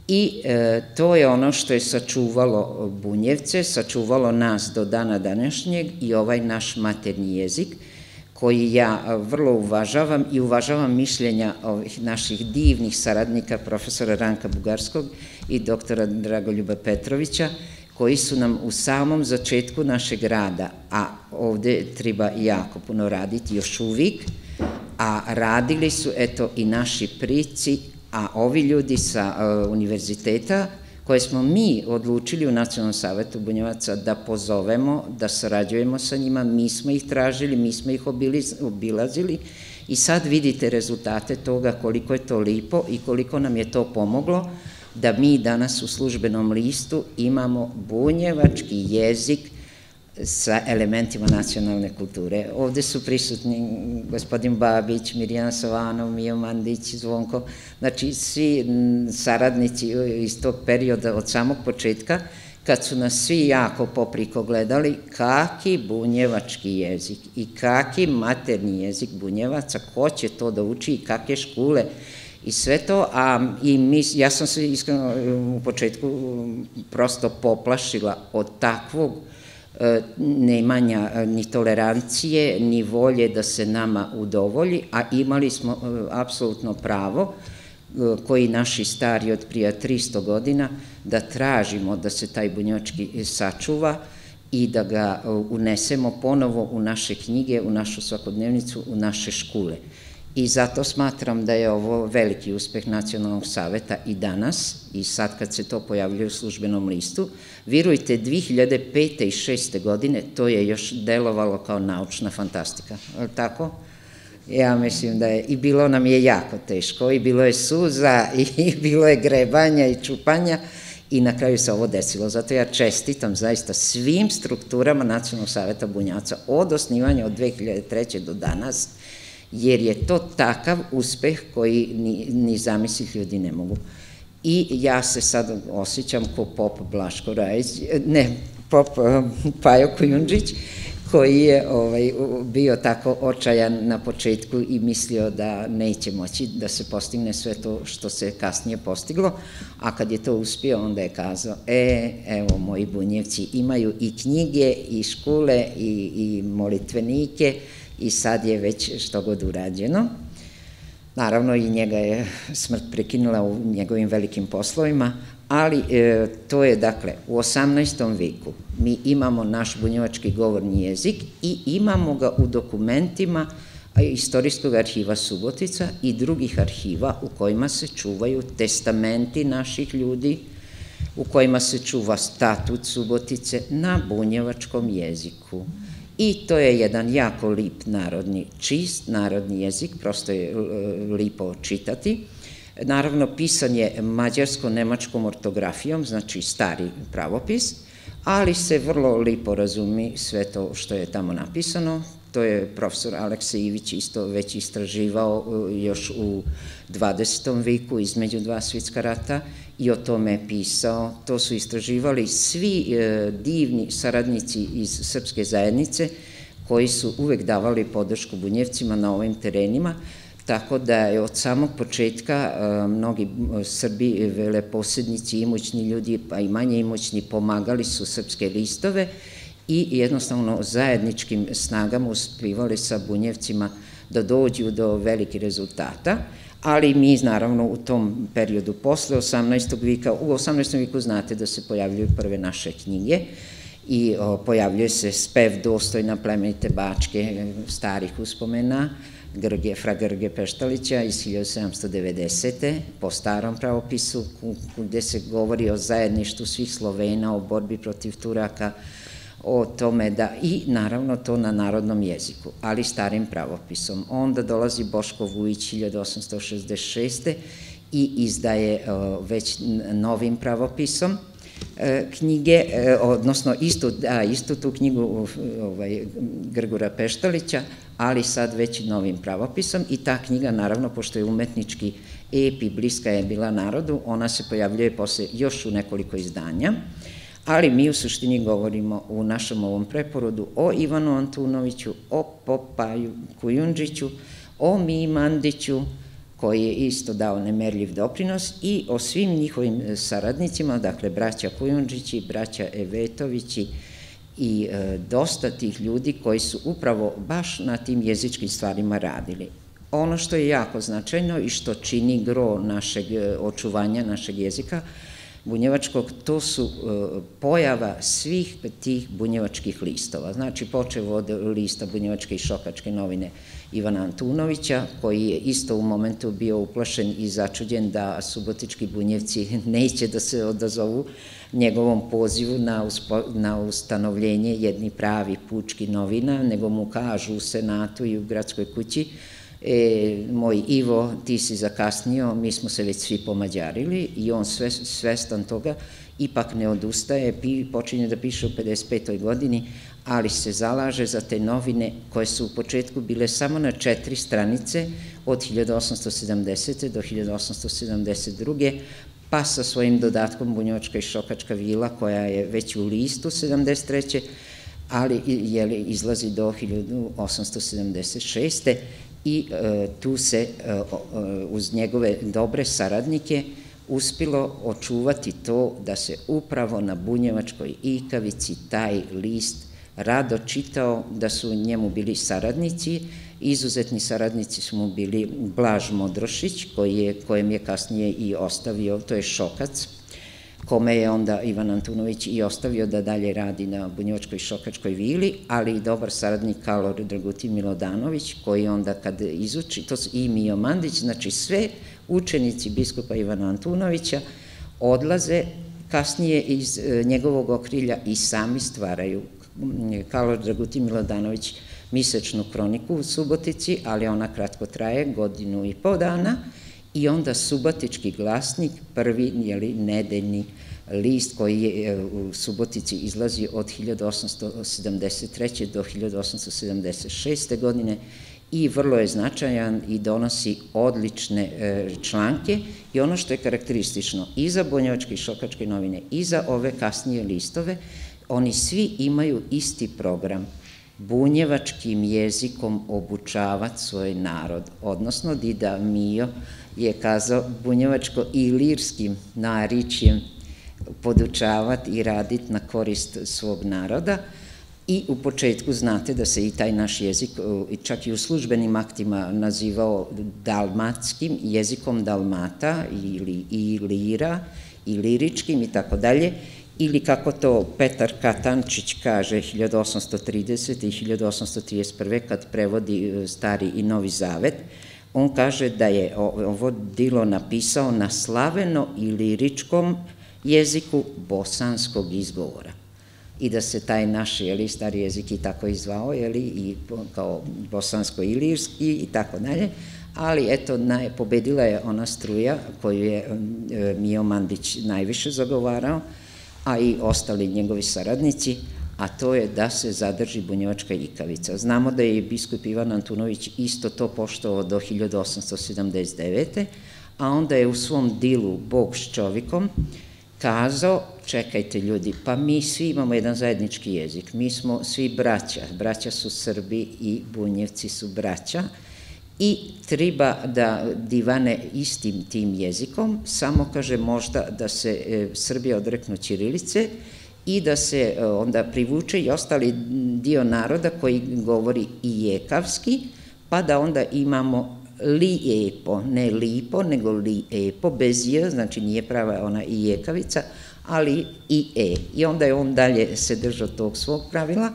I e, to je ono što je sačuvalo Bunjevce, sačuvalo nas do dana današnjeg i ovaj naš materni jezik, koji ja vrlo uvažavam i uvažavam mišljenja ovih naših divnih saradnika, profesora Ranka Bugarskog i doktora Dragoljuba Petrovića, koji su nam u samom začetku našeg rada, a ovde treba jako puno raditi još uvijek, a radili su eto i naši prici a ovi ljudi sa uh, univerziteta koje smo mi odlučili u Nacionalnom savetu Bunjevaca da pozovemo, da sarađujemo sa njima, mi smo ih tražili, mi smo ih obilazili i sad vidite rezultate toga koliko je to lipo i koliko nam je to pomoglo da mi danas u službenom listu imamo bunjevački jezik sa elementima nacionalne kulture. Ovde su prisutni gospodin Babić, Mirjana Sovanov, Mio Mandić, Zvonko, znači svi saradnici iz tog perioda od samog početka, kad su nas svi jako popriko gledali, kaki bunjevački jezik i kaki materni jezik bunjevaca, ko će to da uči i kakve škole i sve to, a i mi, ja sam se iskreno u početku prosto poplašila od takvog E, nemanja e, ni tolerancije, ni volje da se nama udovolji, a imali smo e, apsolutno pravo koji naši stari od prija 300 godina da tražimo da se taj bunjočki sačuva i da ga unesemo ponovo u naše knjige, u našu svakodnevnicu, u naše škole. I zato smatram da je ovo veliki uspeh Nacionalnog saveta i danas, i sad kad se to pojavljuje u službenom listu, virujte, 2005. i 6. godine to je još delovalo kao naučna fantastika, je tako? Ja mislim da je, i bilo nam je jako teško, i bilo je suza, i bilo je grebanja i čupanja, i na kraju se ovo desilo. Zato ja čestitam zaista svim strukturama Nacionalnog saveta Bunjaca od osnivanja od 2003. do danas, jer je to takav uspeh koji ni, ni zamisliti ljudi ne mogu. I ja se sad osjećam ko pop Blaško Rajić, ne, pop um, Pajo Kujundžić, koji je ovaj, bio tako očajan na početku i mislio da neće moći da se postigne sve to što se kasnije postiglo, a kad je to uspio, onda je kazao, e, evo, moji bunjevci imaju i knjige, i škole, i, i molitvenike, i sad je već što god urađeno. Naravno i njega je smrt prekinula u njegovim velikim poslovima, ali e, to je dakle u 18. veku mi imamo naš bunjevački govorni jezik i imamo ga u dokumentima Istorijskog arhiva Subotica i drugih arhiva u kojima se čuvaju testamenti naših ljudi, u kojima se čuva statut Subotice na bunjevačkom jeziku. I to je jedan jako lip narodni, čist narodni jezik, prosto je e, lipo čitati. Naravno, pisan je mađarsko-nemačkom ortografijom, znači stari pravopis, ali se vrlo lipo razumi sve to što je tamo napisano. To je profesor Aleksa Ivić isto već istraživao e, još u 20. viku između dva svjetska rata i o tome pisao. To su istraživali svi e, divni saradnici iz srpske zajednice koji su uvek davali podršku bunjevcima na ovim terenima, tako da je od samog početka e, mnogi Srbi, veleposednici, imućni ljudi, pa i manje imućni, pomagali su srpske listove i jednostavno zajedničkim snagama uspivali sa bunjevcima da dođu do velikih rezultata ali mi naravno u tom periodu posle 18. vika, u 18. viku znate da se pojavljuju prve naše knjige i o, pojavljuje se spev dostojna plemenite bačke starih uspomena Grge, fra Grge Peštalića iz 1790. po starom pravopisu gde se govori o zajedništvu svih Slovena, o borbi protiv Turaka, o tome da, i naravno to na narodnom jeziku, ali starim pravopisom. Onda dolazi Boško Vujić 1866. i izdaje već novim pravopisom e, knjige, e, odnosno istu, da, istu tu knjigu ovaj, Grgura Peštalića, ali sad već novim pravopisom i ta knjiga, naravno, pošto je umetnički epi, bliska je bila narodu, ona se pojavljuje posle još u nekoliko izdanja ali mi u suštini govorimo u našem ovom preporodu o Ivanu Antunoviću, o Popaju Kujundžiću, o Mi Mandiću, koji je isto dao nemerljiv doprinos i o svim njihovim saradnicima, dakle braća Kujundžići, braća Evetovići i e, dosta tih ljudi koji su upravo baš na tim jezičkim stvarima radili. Ono što je jako značajno i što čini gro našeg e, očuvanja našeg jezika, bunjevačkog, to su e, pojava svih tih bunjevačkih listova. Znači, počeo od lista bunjevačke i šokačke novine Ivana Antunovića, koji je isto u momentu bio uplašen i začuđen da subotički bunjevci neće da se odazovu njegovom pozivu na, na ustanovljenje jedni pravi pučki novina, nego mu kažu u Senatu i u gradskoj kući e, moj Ivo, ti si zakasnio, mi smo se već svi pomađarili i on sve, svestan toga ipak ne odustaje, pi, počinje da piše u 55. godini, ali se zalaže za te novine koje su u početku bile samo na četiri stranice od 1870. do 1872 pa sa svojim dodatkom Bunjovačka i Šokačka vila koja je već u listu 73. ali je li, izlazi do 1876 i e, tu se e, e, uz njegove dobre saradnike uspilo očuvati to da se upravo na Bunjevačkoj ikavici taj list rado čitao, da su njemu bili saradnici, izuzetni saradnici su mu bili Blaž Modrošić, koji je, kojem je kasnije i ostavio, to je Šokac, kome je onda Ivan Antunović i ostavio da dalje radi na Bunjevačkoj šokačkoj vili, ali i dobar saradnik Kalor Dragutin Milodanović, koji onda kad izuči, to su i Mio Mandić, znači sve učenici biskupa Ivana Antunovića odlaze kasnije iz e, njegovog okrilja i sami stvaraju. Kalor Dragutin Milodanović misečnu kroniku u Subotici, ali ona kratko traje, godinu i po dana, i onda Subotički glasnik, prvi jeli, nedeljni list koji je e, u Subotici izlazi od 1873. do 1876. godine i vrlo je značajan i donosi odlične e, članke i ono što je karakteristično i za Bonjevačke i Šokačke novine i za ove kasnije listove, oni svi imaju isti program bunjevačkim jezikom obučavati svoj narod, odnosno Dida Mio je kazao bunjevačko i lirskim naričjem podučavati i raditi na korist svog naroda, I u početku znate da se i taj naš jezik čak i u službenim aktima nazivao dalmatskim, jezikom dalmata ili i lira i liričkim i tako dalje, ili kako to Petar Katančić kaže 1830. i 1831. kad prevodi e, Stari i Novi Zavet, on kaže da je ovo dilo napisao na slaveno i liričkom jeziku bosanskog izgovora. I da se taj naš jeli, stari jezik i tako izvao jeli, i kao bosansko-ilirski i tako dalje, ali eto, naj, pobedila je ona struja koju je e, Mio Mandić najviše zagovarao, a i ostali njegovi saradnici, a to je da se zadrži bunjevačka ikavica. Znamo da je biskup Ivan Antunović isto to poštovao do 1879. a onda je u svom dilu Bog s čovikom kazao, čekajte ljudi, pa mi svi imamo jedan zajednički jezik, mi smo svi braća, braća su Srbi i Bunjevci su braća, i treba da divane istim tim jezikom, samo kaže možda da se e, Srbija odreknu Ćirilice i da se e, onda privuče i ostali dio naroda koji govori i jekavski, pa da onda imamo lijepo, ne lipo, nego lijepo, bez j, znači nije prava ona i jekavica, ali i e. I onda je on dalje se držao tog svog pravila,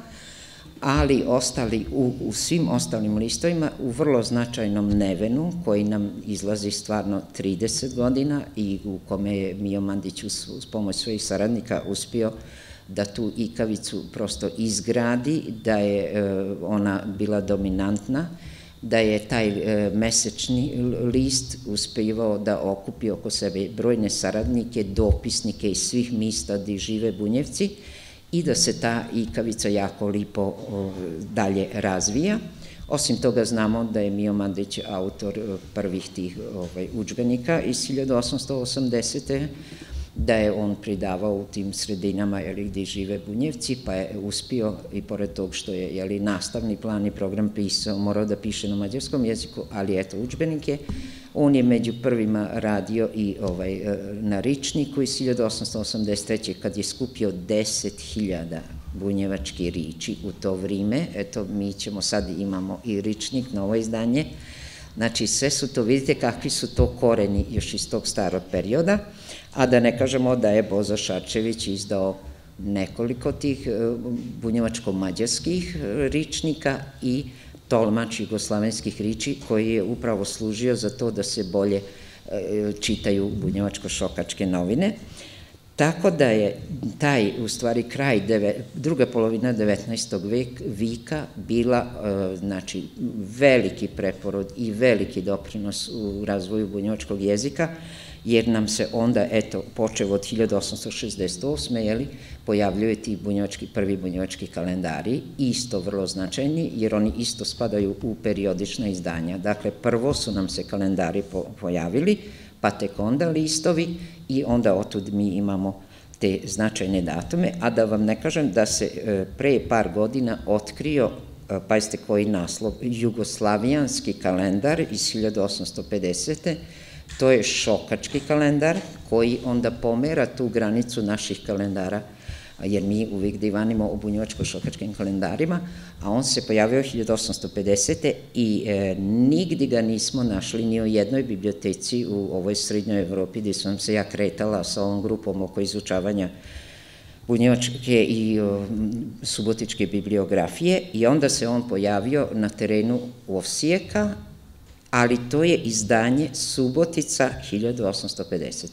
ali ostali u, u svim ostalim listovima u vrlo značajnom nevenu koji nam izlazi stvarno 30 godina i u kome je Mio Mandić uz, uz pomoć svojih saradnika uspio da tu ikavicu prosto izgradi, da je e, ona bila dominantna, da je taj e, mesečni list uspevao da okupi oko sebe brojne saradnike, dopisnike iz svih mista gde žive bunjevci, i da se ta ikavica jako lipo dalje razvija. Osim toga znamo da je Mio Mandić autor e, prvih tih ovaj, učbenika iz 1880 da je on pridavao u tim sredinama jeli, gde žive bunjevci, pa je uspio i pored tog što je jeli, nastavni plan i program pisao, morao da piše na mađarskom jeziku, ali eto učbenike, on je među prvima radio i ovaj, e, na Ričniku iz 1883. kad je skupio 10.000 bunjevački riči u to vrime, eto mi ćemo sad imamo i Ričnik, novo izdanje, Znači, sve su to, vidite kakvi su to koreni još iz tog starog perioda, a da ne kažemo da je Bozo Šarčević izdao nekoliko tih e, bunjevačko-mađarskih e, ričnika i tolmač jugoslavenskih riči koji je upravo služio za to da se bolje e, čitaju bunjevačko-šokačke novine. Tako da je taj, u stvari, kraj, deve, druga polovina 19. Vek, vika bila, e, znači, veliki preporod i veliki doprinos u razvoju bunjevačkog jezika, jer nam se onda, eto, počeo od 1868. jeli, pojavljuju ti bunjevački, prvi bunjevački kalendari, isto vrlo značajni, jer oni isto spadaju u periodična izdanja. Dakle, prvo su nam se kalendari po, pojavili, pa tek onda listovi i onda otud mi imamo te značajne datume, a da vam ne kažem da se e, pre par godina otkrio, e, pazite koji naslov, jugoslavijanski kalendar iz 1850. To je šokački kalendar koji onda pomera tu granicu naših kalendara jer mi uvijek divanimo o bunjevačko-šokačkim kalendarima, a on se pojavio 1850. i e, ga nismo našli ni u jednoj biblioteci u ovoj srednjoj Evropi gde sam se ja kretala sa ovom grupom oko izučavanja bunjevačke i o, subotičke bibliografije i onda se on pojavio na terenu Osijeka, ali to je izdanje Subotica 1850.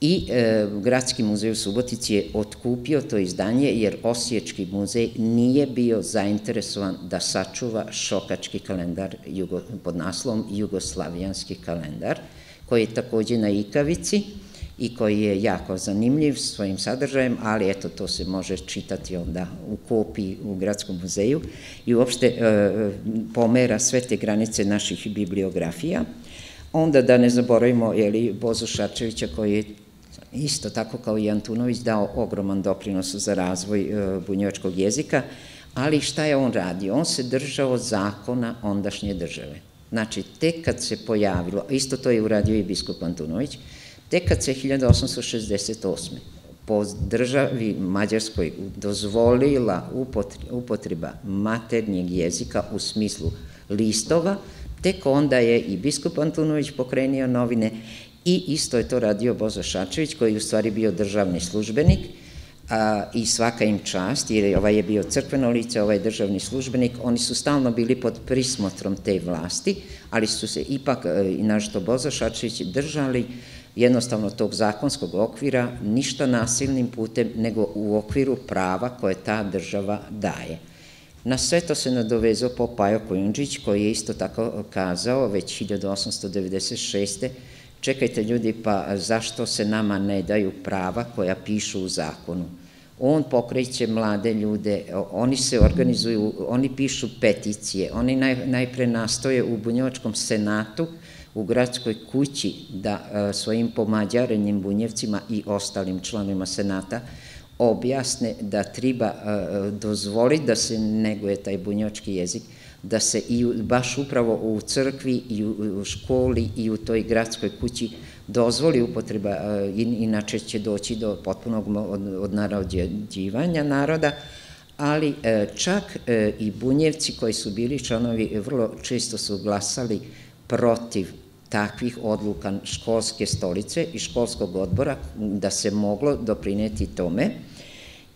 I e, Gradski muzej u Subotici je otkupio to izdanje jer Osiječki muzej nije bio zainteresovan da sačuva šokački kalendar jugo, pod naslovom Jugoslavijanski kalendar, koji je takođe na Ikavici i koji je jako zanimljiv svojim sadržajem, ali eto, to se može čitati onda u kopiji u Gradskom muzeju i uopšte e, pomera sve te granice naših bibliografija. Onda da ne zaboravimo, jeli, Bozu Šarčevića koji je isto tako kao i Antunović dao ogroman doprinos za razvoj e, bunjevačkog jezika, ali šta je on radio? On se držao zakona ondašnje države. Znači, tek kad se pojavilo, isto to je uradio i biskup Antunović, tek kad se 1868 po državi Mađarskoj dozvolila upotreba maternjeg jezika u smislu listova, tek onda je i biskup Antunović pokrenio novine i isto je to radio Bozo Šačević koji je u stvari bio državni službenik a, i svaka im čast, jer ovaj je bio crkveno lice, ovaj državni službenik, oni su stalno bili pod prismotrom te vlasti, ali su se ipak, e, i našto Bozo Šačević, držali jednostavno tog zakonskog okvira, ništa nasilnim putem, nego u okviru prava koje ta država daje. Na sve to se nadovezao Popajo Kojundžić, koji je isto tako kazao već 1896 čekajte ljudi, pa zašto se nama ne daju prava koja pišu u zakonu? On pokreće mlade ljude, oni se organizuju, oni pišu peticije, oni naj, najpre nastoje u Bunjevačkom senatu, u gradskoj kući da e, svojim pomađarenjem bunjevcima i ostalim članovima senata objasne da treba e, dozvoliti da se neguje taj bunjevački jezik, da se i baš upravo u crkvi i u, školi i u toj gradskoj kući dozvoli upotreba, e, inače će doći do potpunog odnarođivanja naroda, ali čak i bunjevci koji su bili članovi vrlo često su glasali protiv takvih odluka školske stolice i školskog odbora da se moglo doprineti tome.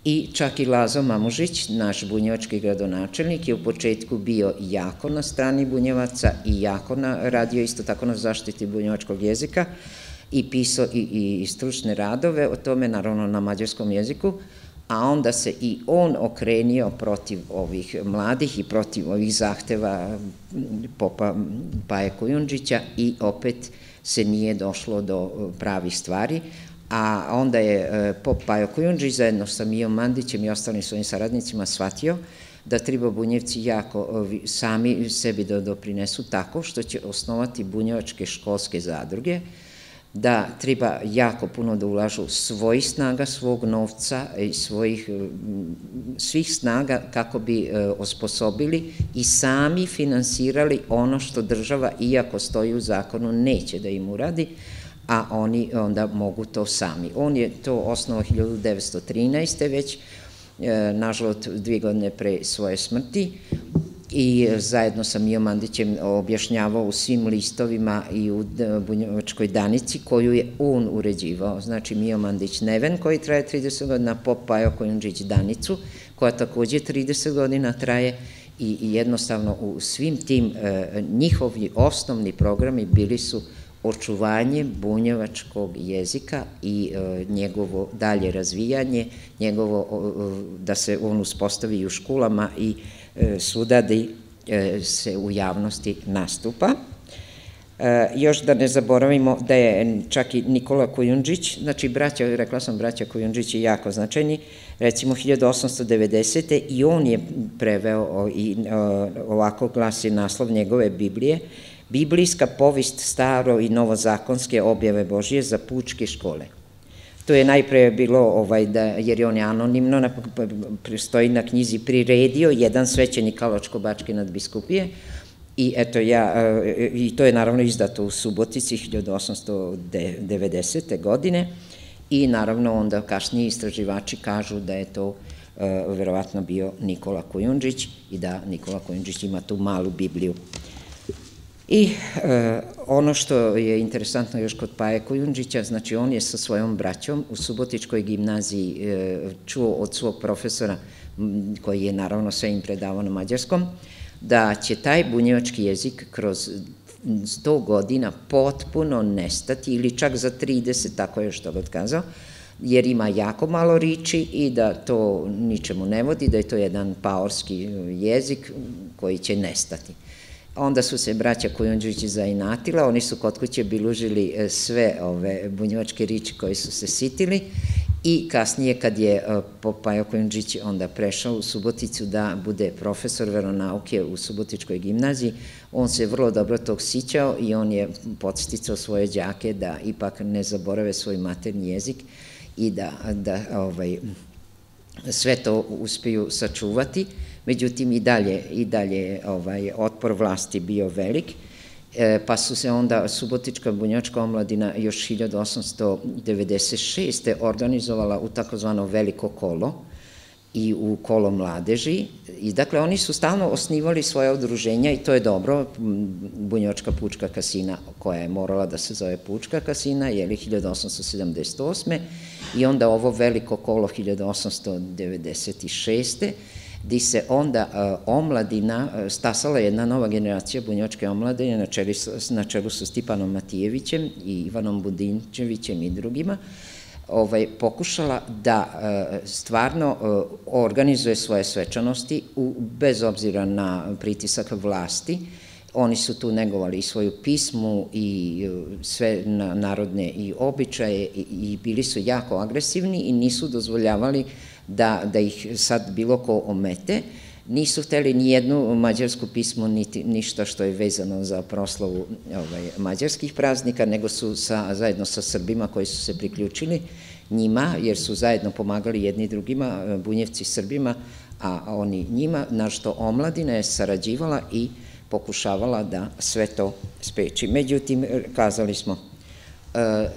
I čak i Lazo Mamužić, naš bunjevački gradonačelnik, je u početku bio jako na strani bunjevaca i jako na, radio isto tako na zaštiti bunjevačkog jezika i pisao i, i, stručne radove o tome, naravno na mađarskom jeziku, a onda se i on okrenio protiv ovih mladih i protiv ovih zahteva popa Paje Kujundžića i opet se nije došlo do pravih stvari, a onda je e, pop Pajo Kujundžić zajedno sa Mijom Mandićem i ostalim svojim saradnicima shvatio da treba bunjevci jako sami sebi doprinesu tako što će osnovati bunjevačke školske zadruge, da treba jako puno da ulažu svojih snaga, svog novca i svojih, svih snaga kako bi e, osposobili i sami finansirali ono što država, iako stoji u zakonu, neće da im uradi, a oni onda mogu to sami. On je to osnovao 1913. već, e, nažalost, dvije godine pre svoje smrti i zajedno sa Mijom Mandićem objašnjavao u svim listovima i u Bunjevačkoj danici koju je on uređivao. Znači Mijo Mandić Neven koji traje 30 godina, Pop Pajo Kojundžić Danicu koja takođe 30 godina traje i jednostavno u svim tim e, njihovi osnovni programi bili su očuvanje bunjevačkog jezika i e, njegovo dalje razvijanje, njegovo da se on uspostavi u školama i e, svuda da e, se u javnosti nastupa. E, još da ne zaboravimo da je čak i Nikola Kujundžić, znači braća, rekla sam braća Kujundžić je jako značajni, recimo 1890. i on je preveo i ovako glasi naslov njegove Biblije, Biblijska povist staro i novozakonske objave Božije za pučke škole. To je najpre bilo, ovaj, da, jer je on je anonimno, na, stoji na knjizi priredio jedan svećenik Kaločko-Bačke nadbiskupije, I eto ja, i to je naravno izdato u Subotici 1890. godine i naravno onda kasnije istraživači kažu da je to uh, verovatno bio Nikola Kujundžić i da Nikola Kujundžić ima tu malu Bibliju. I e, ono što je interesantno još kod Paje Kujundžića, znači on je sa svojom braćom u Subotičkoj gimnaziji e, čuo od svog profesora, koji je naravno sve im predavao na mađarskom, da će taj bunjevački jezik kroz 100 godina potpuno nestati ili čak za 30, tako je što god kazao, jer ima jako malo riči i da to ničemu ne vodi, da je to jedan paorski jezik koji će nestati. Onda su se braća Kujundžići zainatila, oni su kod kuće bilužili e, sve ove bunjevačke riči koje su se sitili. I kasnije kad je e, Popajo Kujundžić onda prešao u Suboticu da bude profesor veronauke u Subotičkoj gimnaziji, on se vrlo dobro tog sićao i on je podsticao svoje đake da ipak ne zaborave svoj materni jezik i da, da ovaj, sve to uspeju sačuvati međutim i dalje, i dalje ovaj, otpor vlasti bio velik E, pa su se onda Subotička bunjačka omladina još 1896. organizovala u takozvano veliko kolo i u kolo mladeži i dakle oni su stalno osnivali svoje udruženja i to je dobro, Bunjačka pučka kasina koja je morala da se zove pučka kasina, je li 1878. i onda ovo veliko kolo 1896 di se onda uh, omladina, uh, stasala jedna nova generacija bunjočke omladine na, čeli, na čelu sa Stipanom Matijevićem i Ivanom Budinčevićem i drugima, ovaj, pokušala da uh, stvarno organizuje svoje svečanosti bez obzira na pritisak vlasti, Oni su tu negovali i svoju pismu i sve narodne i običaje i bili su jako agresivni i nisu dozvoljavali da, da ih sad bilo ko omete, nisu hteli ni jednu mađarsku pismu, niti ništa što je vezano za proslavu ovaj, mađarskih praznika, nego su sa, zajedno sa Srbima koji su se priključili njima, jer su zajedno pomagali jedni drugima, bunjevci Srbima, a oni njima, na što omladina je sarađivala i pokušavala da sve to speči. Međutim, kazali smo, e,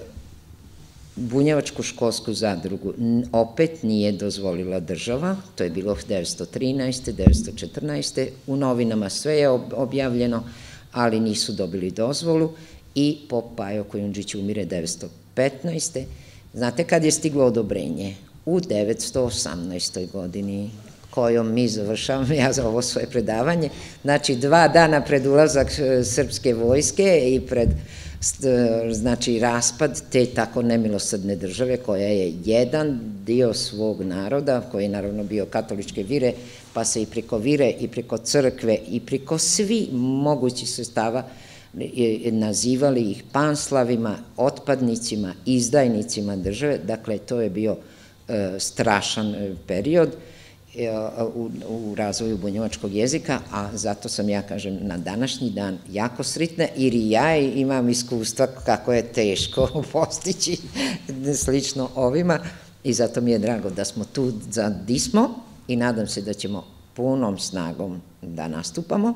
Bunjevačku školsku zadrugu opet nije dozvolila država, to je bilo 1913. 1914. U novinama sve je objavljeno, ali nisu dobili dozvolu i pop Pajo Kojundžić umire 1915. Znate kad je stiglo odobrenje? U 918. godini kojom mi završavamo ja za ovo svoje predavanje. Znači, dva dana pred ulazak e, srpske vojske i pred znači raspad te tako nemilosrdne države koja je jedan dio svog naroda, koji je naravno bio katoličke vire, pa se i preko vire i preko crkve i preko svi mogući sestava nazivali ih panslavima, otpadnicima, izdajnicima države, dakle to je bio e, strašan e, period. E, u, u razvoju bunjevačkog jezika, a zato sam ja, kažem, na današnji dan jako sritna, jer i ja imam iskustva kako je teško postići slično ovima i zato mi je drago da smo tu za dismo i nadam se da ćemo punom snagom da nastupamo.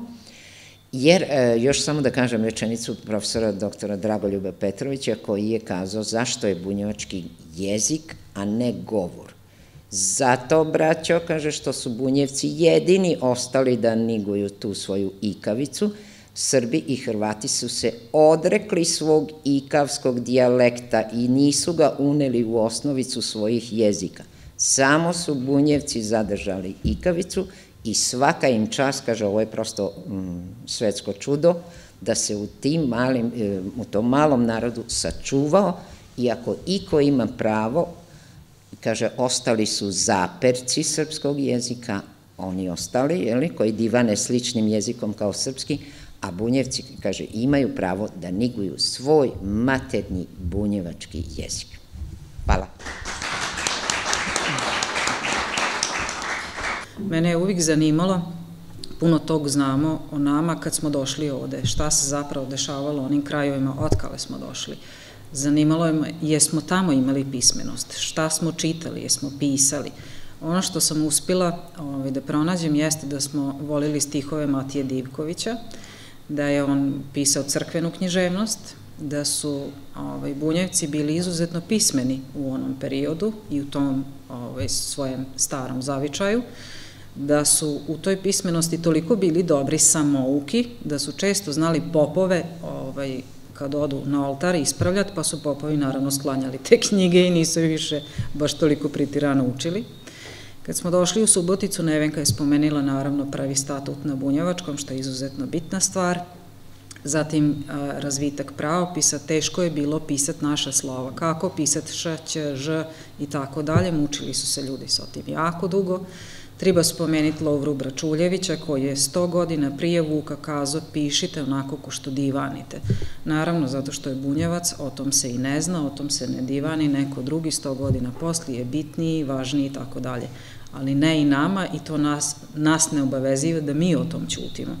Jer, e, još samo da kažem rečenicu profesora doktora Dragoljuba Petrovića koji je kazao zašto je bunjevački jezik, a ne govor. Zato, braćo, kaže, što su bunjevci jedini ostali da niguju tu svoju ikavicu, Srbi i Hrvati su se odrekli svog ikavskog dijalekta i nisu ga uneli u osnovicu svojih jezika. Samo su bunjevci zadržali ikavicu i svaka im čas, kaže, ovo je prosto mm, svetsko čudo, da se u, tim malim, e, u tom malom narodu sačuvao i ako iko ima pravo, kaže, ostali su zaperci srpskog jezika, oni ostali, jeli, koji divane sličnim jezikom kao srpski, a bunjevci, kaže, imaju pravo da niguju svoj materni bunjevački jezik. Hvala. Mene je uvijek zanimalo, puno tog znamo o nama kad smo došli ovde, šta se zapravo dešavalo onim krajovima, otkale smo došli. Uh, Zanimalo je, jesmo tamo imali pismenost, šta smo čitali, jesmo pisali. Ono što sam uspila ovaj, da pronađem jeste da smo volili stihove Matije Divkovića, da je on pisao crkvenu književnost, da su ovaj, bunjevci bili izuzetno pismeni u onom periodu i u tom ovaj, svojem starom zavičaju, da su u toj pismenosti toliko bili dobri samouki, da su često znali popove ovaj, kad odu na oltar ispravljati, pa su popovi naravno sklanjali te knjige i nisu više baš toliko pritirano učili. Kad smo došli u Suboticu, Nevenka je spomenila naravno pravi statut na Bunjevačkom, što je izuzetno bitna stvar. Zatim razvitak pravopisa, teško je bilo pisati naša slova. Kako pisati š, ć, ž i tako dalje, mučili su se ljudi sa tim jako dugo. Treba spomenuti Lovru Bračuljevića koji je 100 godina prije Vuka kazo pišite onako ko što divanite. Naravno, zato što je bunjevac, o tom se i ne zna, o tom se ne divani, neko drugi 100 godina posli je bitniji, važniji i tako dalje. Ali ne i nama i to nas, nas ne obaveziva da mi o tom ćutimo.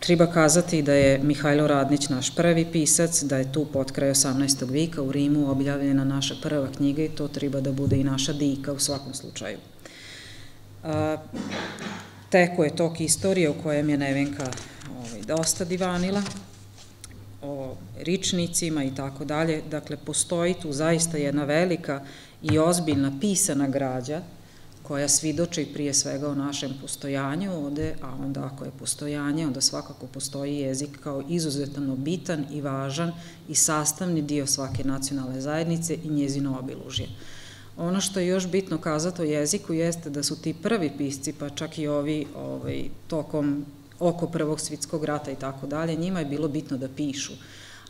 Treba kazati da je Mihajlo Radnić naš prvi pisac, da je tu pod kraj 18. vika u Rimu objavljena naša prva knjiga i to treba da bude i naša dika u svakom slučaju teko je tok istorije u kojem je Nevenka ovaj, dosta divanila, o ričnicima i tako dalje. Dakle, postoji tu zaista jedna velika i ozbiljna pisana građa koja svidoči prije svega o našem postojanju ovde, a onda ako je postojanje, onda svakako postoji jezik kao izuzetno bitan i važan i sastavni dio svake nacionalne zajednice i njezino obilužje. Ono što je još bitno kazati o jeziku jeste da su ti prvi pisci, pa čak i ovi ovaj, tokom oko Prvog svitskog rata i tako dalje, njima je bilo bitno da pišu.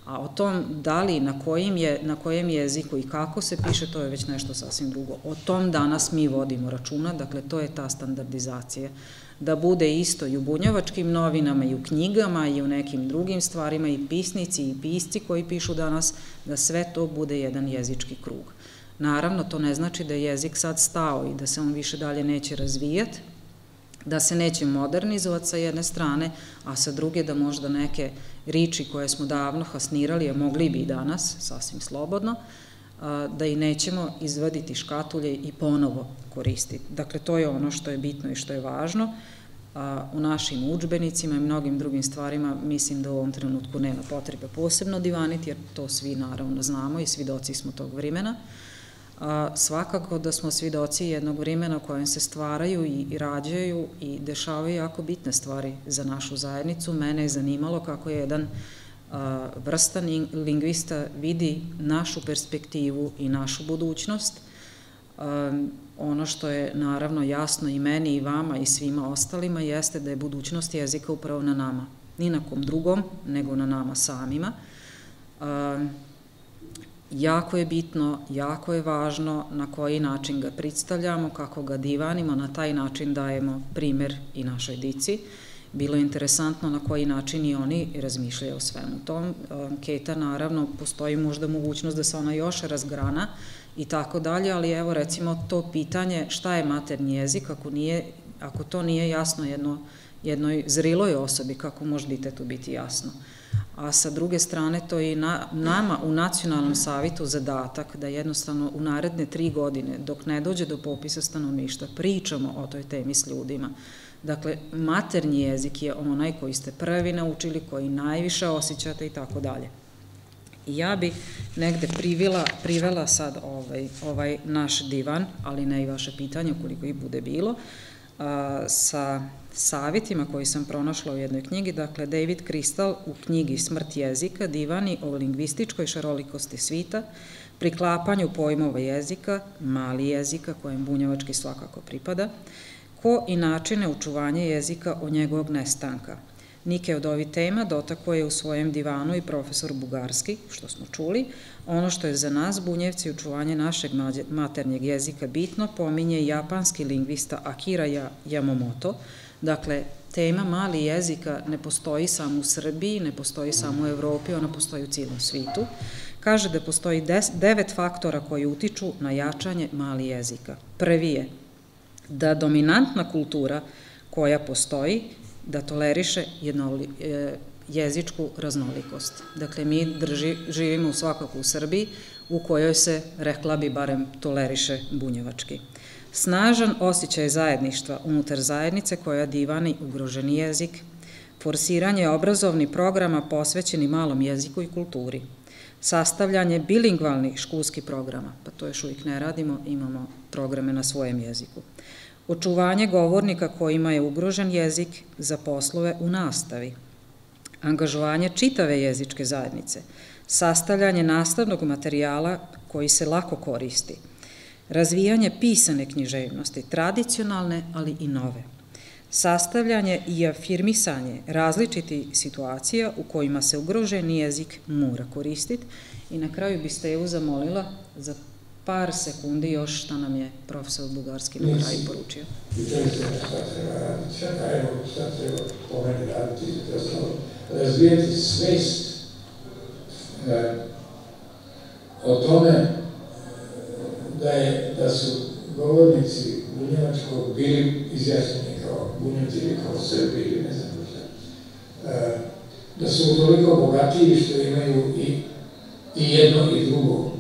A o tom da li, na, kojim je, na kojem jeziku i kako se piše, to je već nešto sasvim drugo. O tom danas mi vodimo računa, dakle to je ta standardizacija. Da bude isto i u bunjevačkim novinama i u knjigama i u nekim drugim stvarima i pisnici i pisci koji pišu danas, da sve to bude jedan jezički krug. Naravno, to ne znači da je jezik sad stao i da se on više dalje neće razvijati, da se neće modernizovati sa jedne strane, a sa druge da možda neke riči koje smo davno hasnirali, a mogli bi i danas, sasvim slobodno, da i nećemo izvaditi škatulje i ponovo koristiti. Dakle, to je ono što je bitno i što je važno. U našim učbenicima i mnogim drugim stvarima mislim da u ovom trenutku nema potrebe posebno divaniti, jer to svi naravno znamo i svidoci smo tog vremena a, svakako da smo svidoci jednog vremena kojem se stvaraju i, rađaju i dešavaju jako bitne stvari za našu zajednicu. Mene je zanimalo kako je jedan vrstan lingvista vidi našu perspektivu i našu budućnost. Ono što je naravno jasno i meni i vama i svima ostalima jeste da je budućnost jezika upravo na nama. Ni na kom drugom, nego na nama samima. Jako je bitno, jako je važno na koji način ga predstavljamo, kako ga divanimo, na taj način dajemo primer i našoj dici. Bilo je interesantno na koji način i oni razmišljaju o svemu tom. Anketa, naravno, postoji možda mogućnost da se ona još razgrana i tako dalje, ali evo recimo to pitanje šta je maternji jezik, ako, nije, ako to nije jasno jedno, jednoj zriloj osobi, kako može ditetu biti jasno a sa druge strane to je i na, nama u Nacionalnom savitu zadatak da jednostavno u naredne tri godine, dok ne dođe do popisa stanovništa, pričamo o toj temi s ljudima. Dakle, maternji jezik je onaj koji ste prvi naučili, koji najviše osjećate i tako dalje. I ja bi negde privila, privela sad ovaj, ovaj naš divan, ali ne i vaše pitanje, koliko ih bude bilo, a, sa savjetima koji sam pronašla u jednoj knjigi, dakle David Kristal u knjigi Smrt jezika, divani o lingvističkoj šarolikosti svita, priklapanju pojmova jezika, mali jezika kojem bunjevački svakako pripada, ko i načine učuvanja jezika od njegovog nestanka. Nike od ovih tema dotako je u svojem divanu i profesor Bugarski, što smo čuli, ono što je za nas, bunjevci, učuvanje našeg maternjeg jezika bitno, pominje japanski lingvista Akira Yamamoto, Dakle, tema mali jezika ne postoji samo u Srbiji, ne postoji samo u Evropi, ona postoji u cijelom svitu. Kaže da postoji des, devet faktora koji utiču na jačanje mali jezika. Prvi je da dominantna kultura koja postoji, da toleriše jednoli, e, jezičku raznolikost. Dakle, mi drži, živimo svakako u Srbiji, u kojoj se, rekla bi, barem toleriše bunjevački. Snažan osjećaj zajedništva unutar zajednice koja divani ugroženi jezik, forsiranje obrazovnih programa posvećeni malom jeziku i kulturi, sastavljanje bilingvalnih školskih programa, pa to još uvijek ne radimo, imamo programe na svojem jeziku, očuvanje govornika kojima je ugrožen jezik za poslove u nastavi, angažovanje čitave jezičke zajednice, sastavljanje nastavnog materijala koji se lako koristi, razvijanje pisane književnosti, tradicionalne, ali i nove, sastavljanje i afirmisanje različiti situacija u kojima se ugroženi jezik mora koristiti i na kraju biste Evu zamolila za par sekundi još šta nam je profesor Bugarski na kraju poručio. Pitali razvijati svest e, o tome da, je, da su govornici bunjevačkog bili izjasnjeni kao bunjevci ili kao srbi ili ne znam šta. E, da su toliko bogatiji što imaju i, i jedno i drugo.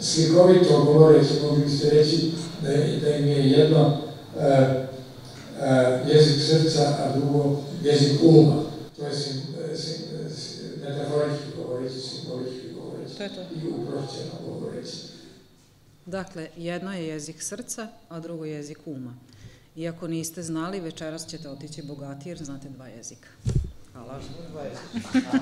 Slikovito govoreći, mogli se reći da, da im je jedno e, a, jezik srca, a drugo jezik uma. To je sim, sim, sim, metaforički govoreći, simbolički govoreći i uprošćeno govoreći. Dakle, jedno je jezik srca, a drugo je jezik uma. Iako niste znali, večeras ćete otići bogatiji jer znate dva jezika. Hvala. Dva jezika.